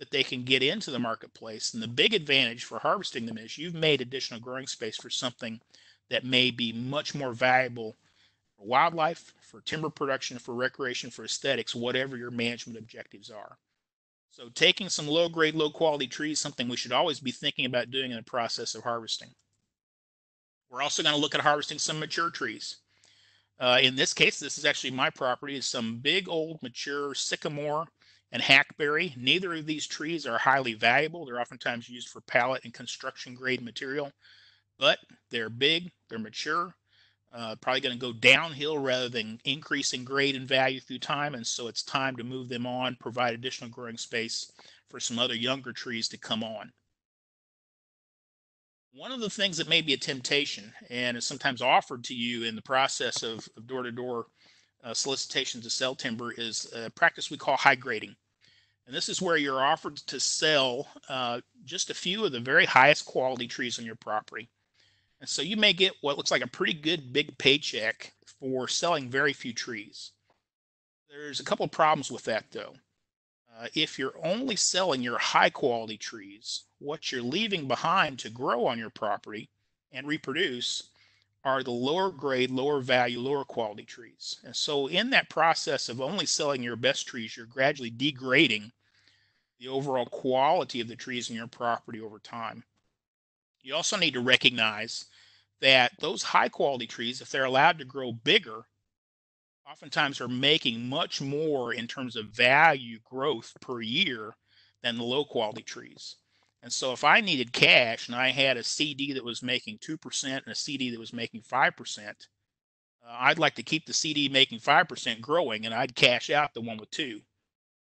that they can get into the marketplace. And the big advantage for harvesting them is you've made additional growing space for something that may be much more valuable for wildlife, for timber production, for recreation, for aesthetics, whatever your management objectives are. So taking some low grade, low quality trees, something we should always be thinking about doing in the process of harvesting. We're also going to look at harvesting some mature trees. Uh, in this case, this is actually my property. It's some big old mature sycamore and hackberry. Neither of these trees are highly valuable. They're oftentimes used for pallet and construction grade material, but they're big, they're mature, uh, probably going to go downhill rather than increase in grade and value through time. And so it's time to move them on, provide additional growing space for some other younger trees to come on. One of the things that may be a temptation and is sometimes offered to you in the process of door to door uh, solicitation to sell timber is a practice we call high grading. And this is where you're offered to sell uh, just a few of the very highest quality trees on your property. And so you may get what looks like a pretty good big paycheck for selling very few trees. There's a couple of problems with that though. Uh, if you're only selling your high quality trees, what you're leaving behind to grow on your property and reproduce are the lower grade, lower value, lower quality trees. And so, in that process of only selling your best trees, you're gradually degrading the overall quality of the trees in your property over time. You also need to recognize that those high quality trees, if they're allowed to grow bigger, oftentimes are making much more in terms of value growth per year than the low quality trees. And so if I needed cash and I had a CD that was making 2% and a CD that was making 5%, uh, I'd like to keep the CD making 5% growing and I'd cash out the one with 2.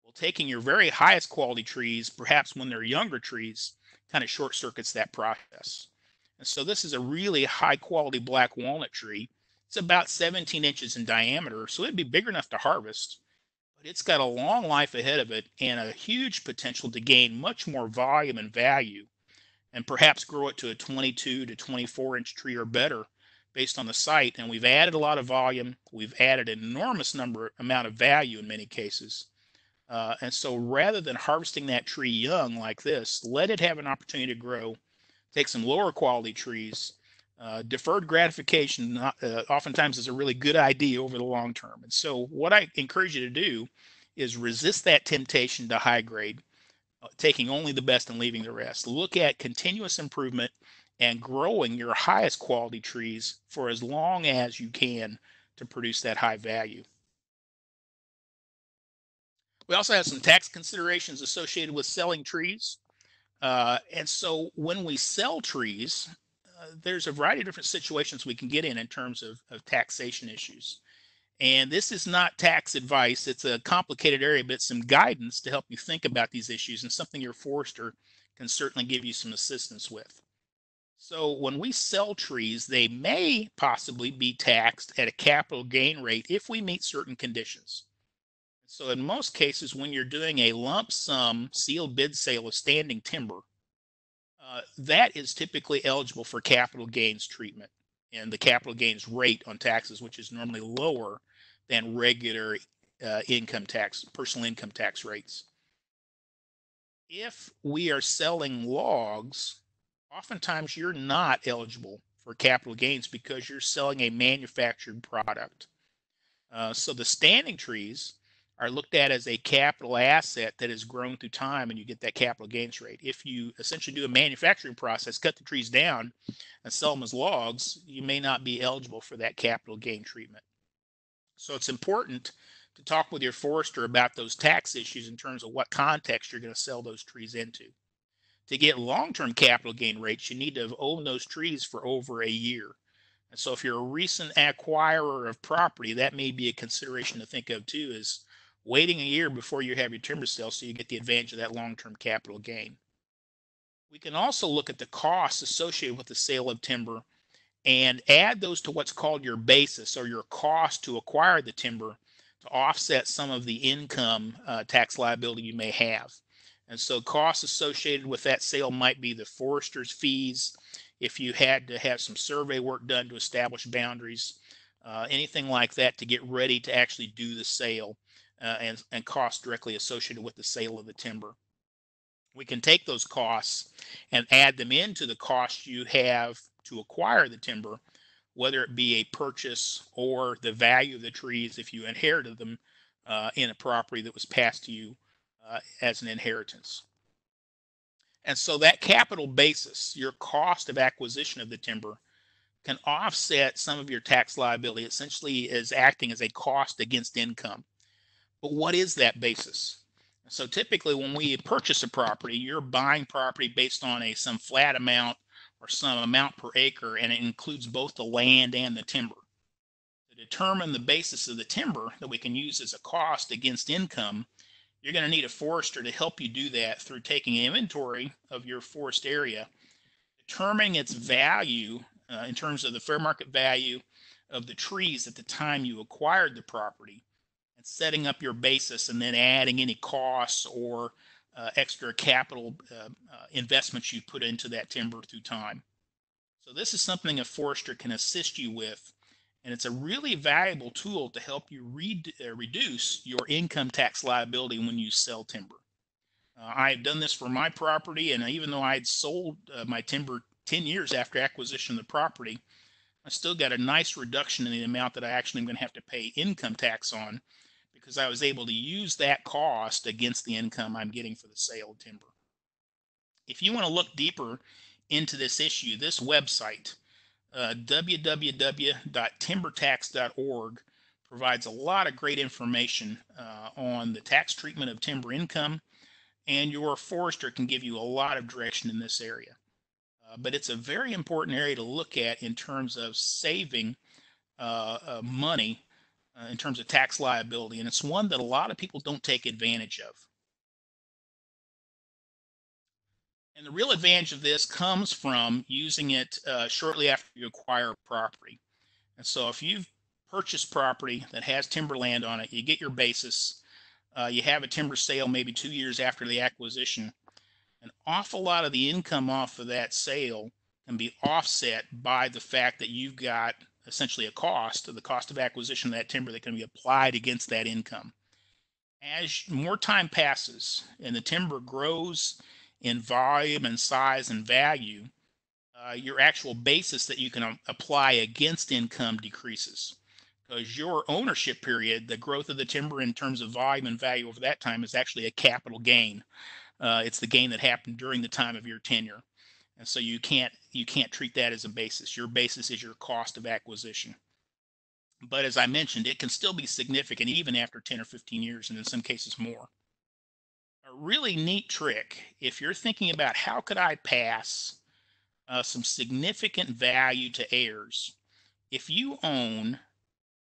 Well, taking your very highest quality trees, perhaps when they're younger trees, kind of short circuits that process. And so this is a really high quality black walnut tree. It's about 17 inches in diameter, so it'd be big enough to harvest it's got a long life ahead of it and a huge potential to gain much more volume and value and perhaps grow it to a 22 to 24 inch tree or better based on the site. And we've added a lot of volume. We've added an enormous number amount of value in many cases. Uh, and so rather than harvesting that tree young like this let it have an opportunity to grow take some lower quality trees uh, deferred gratification not, uh, oftentimes is a really good idea over the long term. And so, what I encourage you to do is resist that temptation to high grade, uh, taking only the best and leaving the rest. Look at continuous improvement and growing your highest quality trees for as long as you can to produce that high value. We also have some tax considerations associated with selling trees. Uh, and so when we sell trees, there's a variety of different situations we can get in in terms of, of taxation issues. And this is not tax advice. It's a complicated area, but some guidance to help you think about these issues and something your forester can certainly give you some assistance with. So when we sell trees, they may possibly be taxed at a capital gain rate if we meet certain conditions. So in most cases, when you're doing a lump sum sealed bid sale of standing timber, uh, that is typically eligible for capital gains treatment and the capital gains rate on taxes, which is normally lower than regular uh, income tax, personal income tax rates. If we are selling logs, oftentimes you're not eligible for capital gains because you're selling a manufactured product. Uh, so the standing trees are looked at as a capital asset that has grown through time and you get that capital gains rate. If you essentially do a manufacturing process, cut the trees down and sell them as logs, you may not be eligible for that capital gain treatment. So it's important to talk with your forester about those tax issues in terms of what context you're going to sell those trees into. To get long-term capital gain rates, you need to have owned those trees for over a year. And so if you're a recent acquirer of property, that may be a consideration to think of too, is waiting a year before you have your timber sale so you get the advantage of that long-term capital gain. We can also look at the costs associated with the sale of timber and add those to what's called your basis or your cost to acquire the timber to offset some of the income uh, tax liability you may have. And so costs associated with that sale might be the forester's fees, if you had to have some survey work done to establish boundaries, uh, anything like that to get ready to actually do the sale uh, and, and costs directly associated with the sale of the timber. We can take those costs and add them into the cost you have to acquire the timber, whether it be a purchase or the value of the trees if you inherited them uh, in a property that was passed to you uh, as an inheritance. And so that capital basis, your cost of acquisition of the timber, can offset some of your tax liability. Essentially, is acting as a cost against income. But what is that basis? So typically, when we purchase a property, you're buying property based on a some flat amount or some amount per acre, and it includes both the land and the timber. To determine the basis of the timber that we can use as a cost against income, you're going to need a forester to help you do that through taking inventory of your forest area, determining its value uh, in terms of the fair market value of the trees at the time you acquired the property, setting up your basis and then adding any costs or uh, extra capital uh, uh investments you put into that timber through time. So this is something a forester can assist you with and it's a really valuable tool to help you re- uh, reduce your income tax liability when you sell timber. Uh, I've done this for my property, and even though I had sold uh, my timber 10 years after acquisition of the property, I still got a nice reduction in the amount that I actually am going to have to pay income tax on because I was able to use that cost against the income I'm getting for the sale of timber. If you want to look deeper into this issue, this website, uh, www.timbertax.org provides a lot of great information uh, on the tax treatment of timber income, and your forester can give you a lot of direction in this area. Uh, but it's a very important area to look at in terms of saving uh, uh, money uh, in terms of tax liability, and it's one that a lot of people don't take advantage of. And the real advantage of this comes from using it uh, shortly after you acquire property. And so if you've purchased property that has timberland on it, you get your basis, uh, you have a timber sale maybe two years after the acquisition. An awful lot of the income off of that sale can be offset by the fact that you've got essentially a cost, the cost of acquisition of that timber that can be applied against that income. As more time passes and the timber grows in volume and size and value, uh, your actual basis that you can um, apply against income decreases. Because your ownership period, the growth of the timber in terms of volume and value over that time is actually a capital gain. Uh, it's the gain that happened during the time of your tenure. And so you can't you can't treat that as a basis. Your basis is your cost of acquisition. But as I mentioned, it can still be significant even after 10 or 15 years, and in some cases more a really neat trick if you're thinking about how could I pass uh, some significant value to heirs. If you own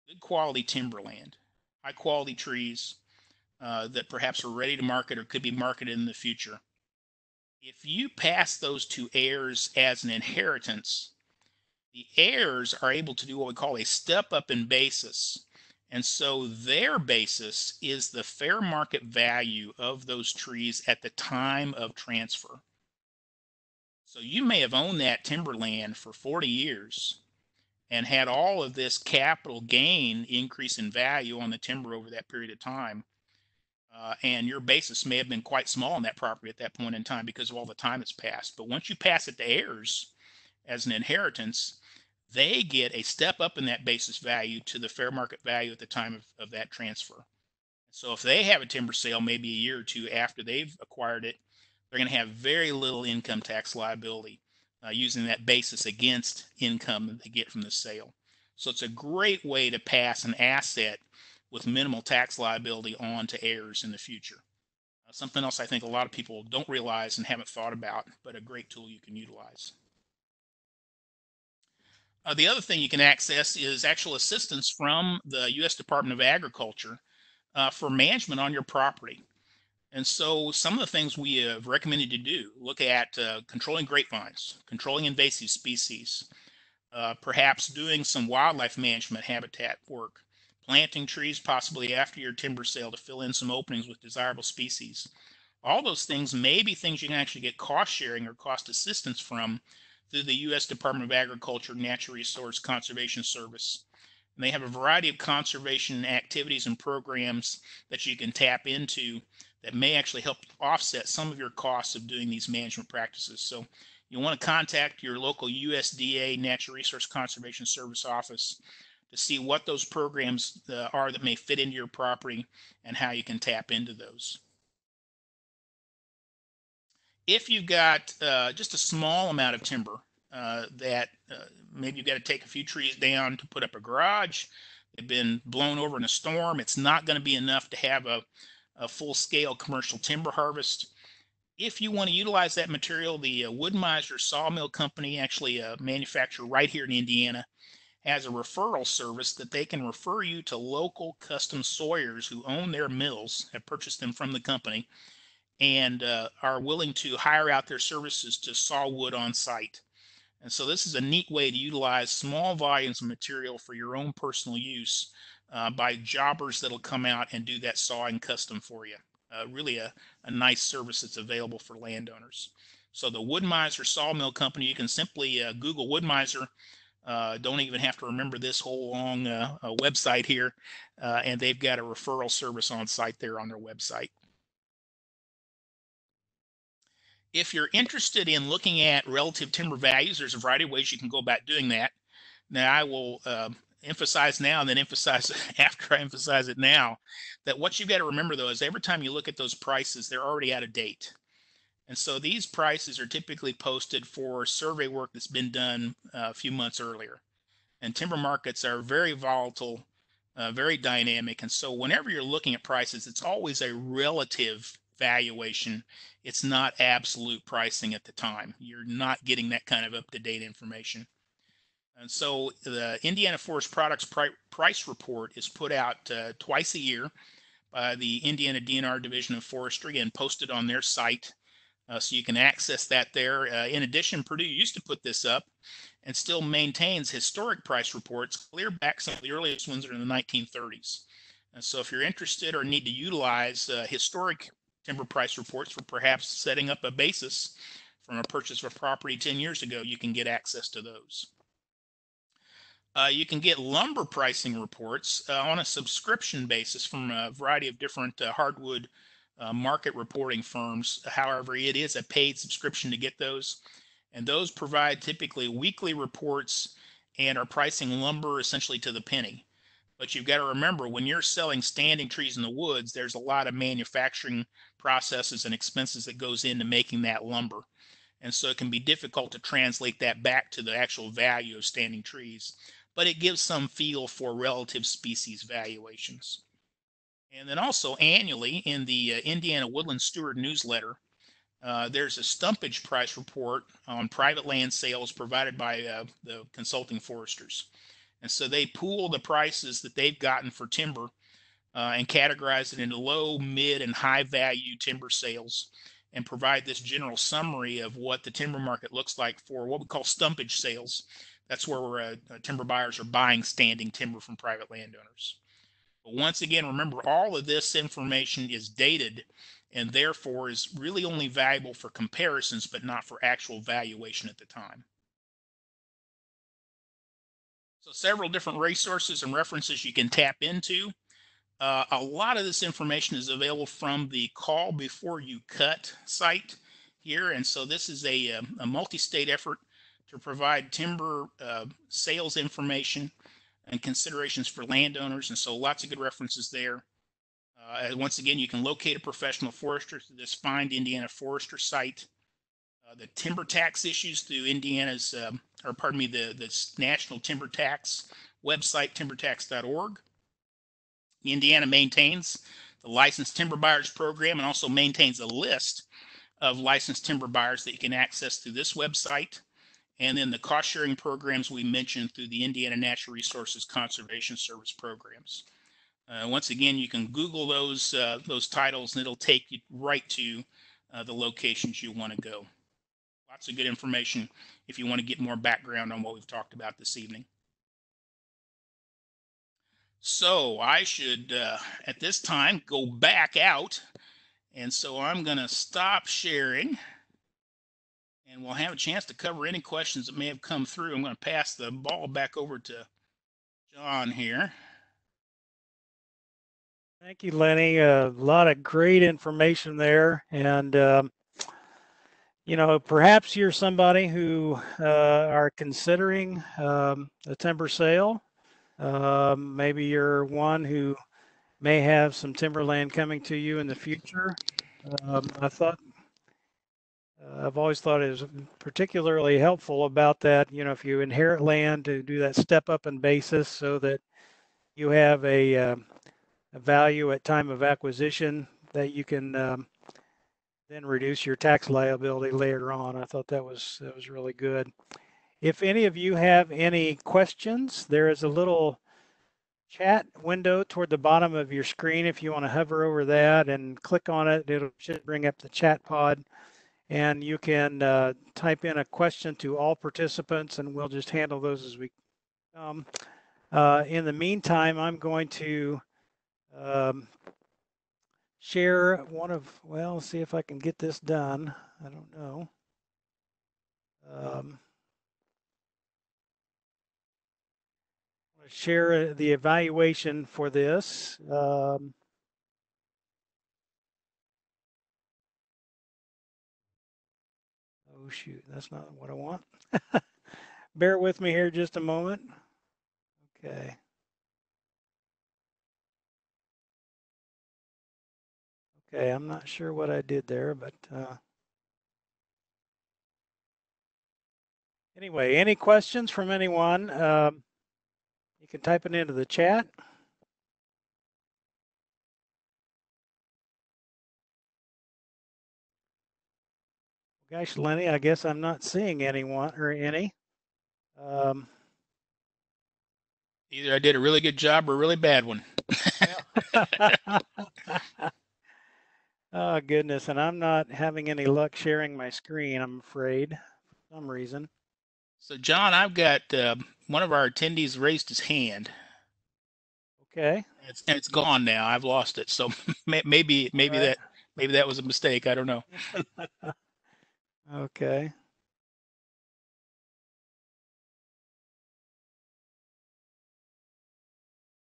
good quality timberland, high quality trees uh, that perhaps are ready to market or could be marketed in the future, if you pass those to heirs as an inheritance, the heirs are able to do what we call a step up in basis and so their basis is the fair market value of those trees at the time of transfer. So you may have owned that timberland for 40 years and had all of this capital gain increase in value on the timber over that period of time. Uh, and your basis may have been quite small on that property at that point in time because of all the time that's passed. But once you pass it to heirs as an inheritance, they get a step up in that basis value to the fair market value at the time of, of that transfer. So if they have a timber sale maybe a year or two after they've acquired it, they're going to have very little income tax liability uh, using that basis against income that they get from the sale. So it's a great way to pass an asset with minimal tax liability on to heirs in the future. Uh, something else I think a lot of people don't realize and haven't thought about, but a great tool you can utilize. Uh, the other thing you can access is actual assistance from the U.S. Department of Agriculture uh, for management on your property. And so some of the things we have recommended to do, look at uh, controlling grapevines, controlling invasive species, uh, perhaps doing some wildlife management habitat work, planting trees possibly after your timber sale to fill in some openings with desirable species. All those things may be things you can actually get cost sharing or cost assistance from through the U.S. Department of Agriculture Natural Resource Conservation Service. And they have a variety of conservation activities and programs that you can tap into that may actually help offset some of your costs of doing these management practices. So you want to contact your local USDA Natural Resource Conservation Service office to see what those programs uh, are that may fit into your property and how you can tap into those. If you've got uh, just a small amount of timber uh, that uh, maybe you've got to take a few trees down to put up a garage, they've been blown over in a storm, it's not going to be enough to have a, a full scale commercial timber harvest. If you want to utilize that material, the uh, Wood-Mizer Sawmill Company, actually a manufacturer right here in Indiana, has a referral service that they can refer you to local custom sawyers who own their mills, have purchased them from the company, and uh, are willing to hire out their services to saw wood on site. And so this is a neat way to utilize small volumes of material for your own personal use uh, by jobbers that'll come out and do that sawing custom for you. Uh, really a, a nice service that's available for landowners. So the Wood-Mizer Sawmill Company, you can simply uh, Google Wood-Mizer. Uh, don't even have to remember this whole long uh, uh, website here. and they've got a referral service on site there on their website. If you're interested in looking at relative timber values, there's a variety of ways you can go about doing that. Now, I will uh, emphasize now and then emphasize after I emphasize it now that what you've got to remember though is every time you look at those prices, they're already out of date. And so these prices are typically posted for survey work that's been done uh, a few months earlier. And timber markets are very volatile, uh, very dynamic. And so whenever you're looking at prices, it's always a relative valuation. It's not absolute pricing at the time. You're not getting that kind of up to date information. And so the Indiana Forest Products Price Report is put out uh, twice a year by the Indiana DNR Division of Forestry and posted on their site. Uh, so you can access that there. Uh, in addition, Purdue used to put this up and still maintains historic price reports clear back some of the earliest ones are in the 1930s. And so if you're interested or need to utilize uh, historic timber price reports for perhaps setting up a basis from a purchase of a property 10 years ago, you can get access to those. Uh, you can get lumber pricing reports uh, on a subscription basis from a variety of different uh, hardwood uh, market reporting firms. However, it is a paid subscription to get those. And those provide typically weekly reports and are pricing lumber essentially to the penny. But you've got to remember when you're selling standing trees in the woods, there's a lot of manufacturing processes and expenses that goes into making that lumber. And so it can be difficult to translate that back to the actual value of standing trees but it gives some feel for relative species valuations. And then also annually in the uh, Indiana Woodland Steward newsletter, uh, there's a stumpage price report on private land sales provided by uh, the consulting foresters. And so they pool the prices that they've gotten for timber uh, and categorize it into low, mid, and high value timber sales and provide this general summary of what the timber market looks like for what we call stumpage sales that's where uh, uh, timber buyers are buying standing timber from private landowners. But once again, remember all of this information is dated and therefore is really only valuable for comparisons, but not for actual valuation at the time. So several different resources and references you can tap into. Uh, a lot of this information is available from the call before you cut site here. And so this is a, um, a multi-state effort to provide timber uh, sales information and considerations for landowners. And so lots of good references there. Uh, once again, you can locate a professional forester through this Find Indiana Forester site. Uh, the timber tax issues through Indiana's, um, or pardon me, the, the National Timber Tax website, timbertax.org. Indiana maintains the licensed timber buyers program and also maintains a list of licensed timber buyers that you can access through this website. And then the cost sharing programs we mentioned through the Indiana Natural Resources Conservation Service programs. Uh, once again, you can Google those uh, those titles and it'll take you right to uh, the locations you want to go. Lots of good information if you want to get more background on what we've talked about this evening. So I should, uh, at this time, go back out. And so I'm going to stop sharing and we'll have a chance to cover any questions that may have come through. I'm going to pass the ball back over to John here. Thank you, Lenny. A lot of great information there. And, um, you know, perhaps you're somebody who uh, are considering um, a timber sale um, maybe you're one who may have some timberland coming to you in the future. Um, I thought uh, I've always thought it was particularly helpful about that. You know, if you inherit land to do that step up in basis so that you have a, uh, a value at time of acquisition that you can um, then reduce your tax liability later on. I thought that was that was really good. If any of you have any questions, there is a little chat window toward the bottom of your screen. If you want to hover over that and click on it, it should bring up the chat pod. And you can uh, type in a question to all participants and we'll just handle those as we come. Uh, in the meantime, I'm going to um, share one of, well, see if I can get this done. I don't know. Um, share the evaluation for this. Um, oh shoot, that's not what I want. Bear with me here just a moment. Okay. Okay, I'm not sure what I did there, but uh, anyway, any questions from anyone? Um, you can type it into the chat. Gosh, Lenny, I guess I'm not seeing anyone or any. Um, Either I did a really good job or a really bad one. oh, goodness. And I'm not having any luck sharing my screen, I'm afraid, for some reason. So, John, I've got uh, one of our attendees raised his hand. Okay. It's, and it's gone now. I've lost it. So maybe maybe right. that maybe that was a mistake. I don't know. okay.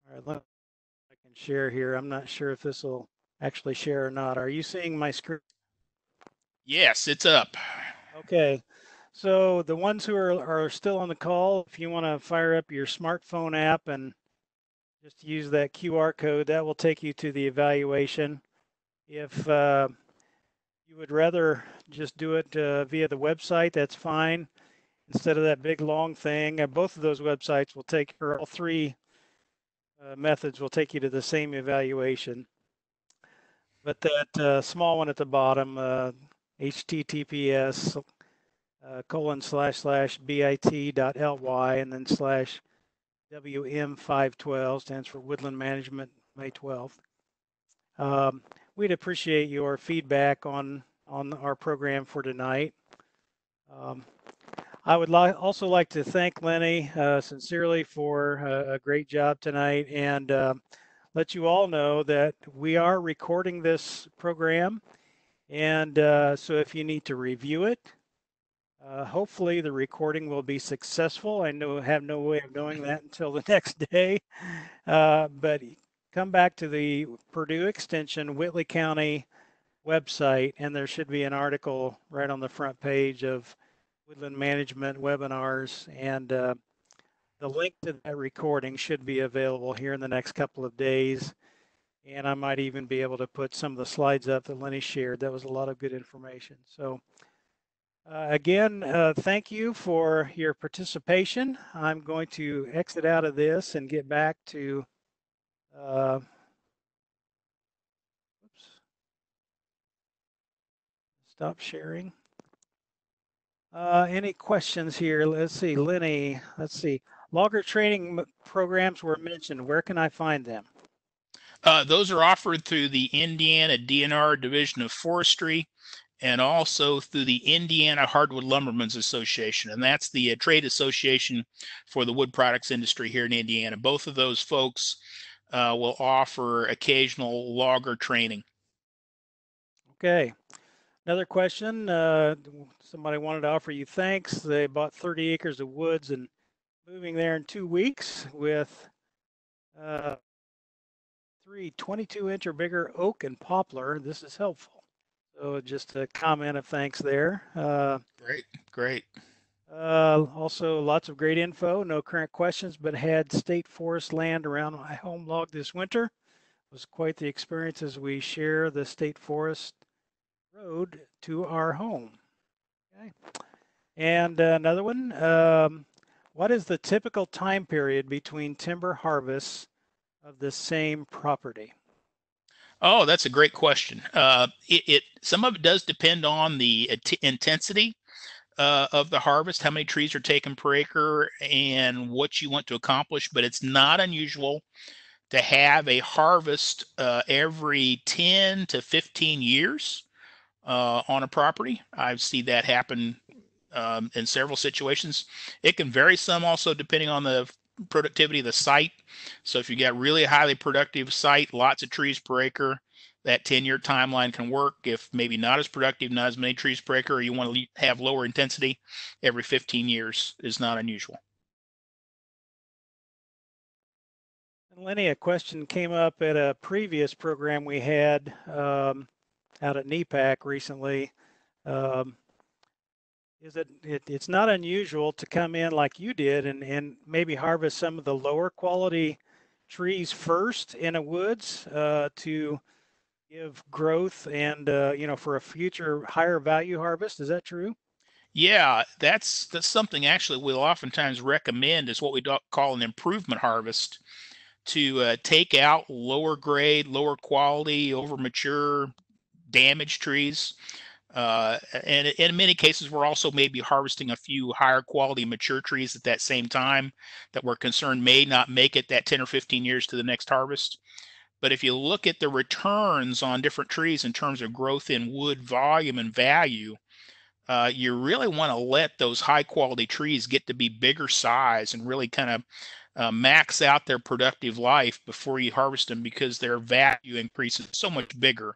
All right, let I can share here. I'm not sure if this will actually share or not. Are you seeing my screen? Yes, it's up. Okay. So the ones who are, are still on the call, if you want to fire up your smartphone app and just use that QR code, that will take you to the evaluation. If uh, you would rather just do it uh, via the website, that's fine. Instead of that big long thing, uh, both of those websites will take, or all three uh, methods will take you to the same evaluation. But that uh, small one at the bottom, https uh, uh, colon slash slash bit.ly and then slash WM512 stands for Woodland Management May 12th. Um, we'd appreciate your feedback on on our program for tonight. Um, I would li also like to thank Lenny uh, sincerely for a, a, great job tonight and uh, let you all know that we are recording this program. And uh, so if you need to review it, uh, hopefully the recording will be successful. I know have no way of knowing that until the next day, uh, but come back to the Purdue Extension Whitley County website, and there should be an article right on the front page of woodland management webinars, and uh, the link to that recording should be available here in the next couple of days. And I might even be able to put some of the slides up that Lenny shared. That was a lot of good information. So. Uh, again, uh, thank you for your participation. I'm going to exit out of this and get back to Uh, oops. Stop sharing. Uh, any questions here? Let's see, Lenny, let's see. Logger training programs were mentioned. Where can I find them? Uh, those are offered through the Indiana DNR Division of Forestry and also through the Indiana Hardwood Lumbermen's Association. And that's the uh, trade association for the wood products industry here in Indiana. Both of those folks uh, will offer occasional logger training. Okay. Another question. Uh, somebody wanted to offer you thanks. They bought 30 acres of woods and moving there in two weeks with uh, three 22 inch or bigger oak and poplar. This is helpful. So just a comment of thanks there. Uh, Great, great. Uh, also, lots of great info. No current questions, but had state forest land around my home log this winter. It was quite the experience as we share the state forest road to our home. Okay. And uh, another one. Um, what is the typical time period between timber harvests of the same property? Oh, that's a great question. Uh, it, it some of it does depend on the int- intensity uh, of the harvest, how many trees are taken per acre, and what you want to accomplish. But it's not unusual to have a harvest uh, every 10 to 15 years uh, on a property. I've seen that happen um, in several situations. It can vary some also depending on the productivity of the site. So if you got really highly productive site, lots of trees per acre, that 10 year timeline can work. If maybe not as productive, not as many trees per acre, or you want to have lower intensity, every 15 years is not unusual. Lenny, a question came up at a previous program we had um, out at NEPAC recently. Um, is it, it it's not unusual to come in like you did and, and maybe harvest some of the lower quality trees first in a woods uh, to give growth and uh, you know for a future higher value harvest. Is that true? Yeah, that's that's something actually we'll oftentimes recommend is what we call an improvement harvest to uh, take out lower grade, lower quality, over mature, damaged trees. Uh, and in many cases, we're also maybe harvesting a few higher quality mature trees at that same time that we're concerned may not make it that 10 or 15 years to the next harvest. But if you look at the returns on different trees in terms of growth in wood volume and value, uh, you really want to let those high quality trees get to be bigger size and really kind of uh, max out their productive life before you harvest them because their value increases so much bigger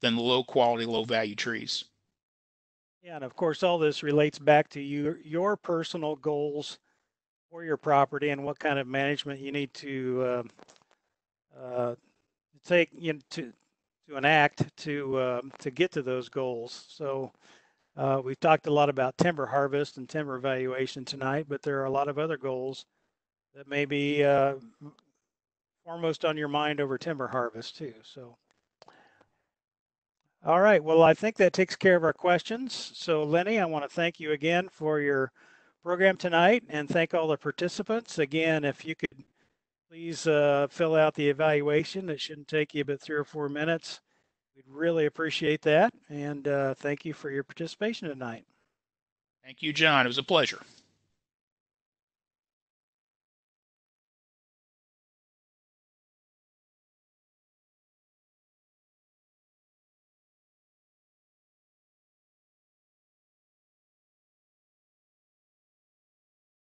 than the low quality, low value trees. Yeah, and of course, all this relates back to your your personal goals for your property and what kind of management you need to uh, uh, take you know, to to enact to um, to get to those goals. So uh, we've talked a lot about timber harvest and timber evaluation tonight, but there are a lot of other goals that may be uh, foremost on your mind over timber harvest too. So. All right. Well, I think that takes care of our questions. So, Lenny, I want to thank you again for your program tonight and thank all the participants. Again, if you could please uh, fill out the evaluation, it shouldn't take you but three or four minutes. We'd really appreciate that. And uh, thank you for your participation tonight. Thank you, John. It was a pleasure.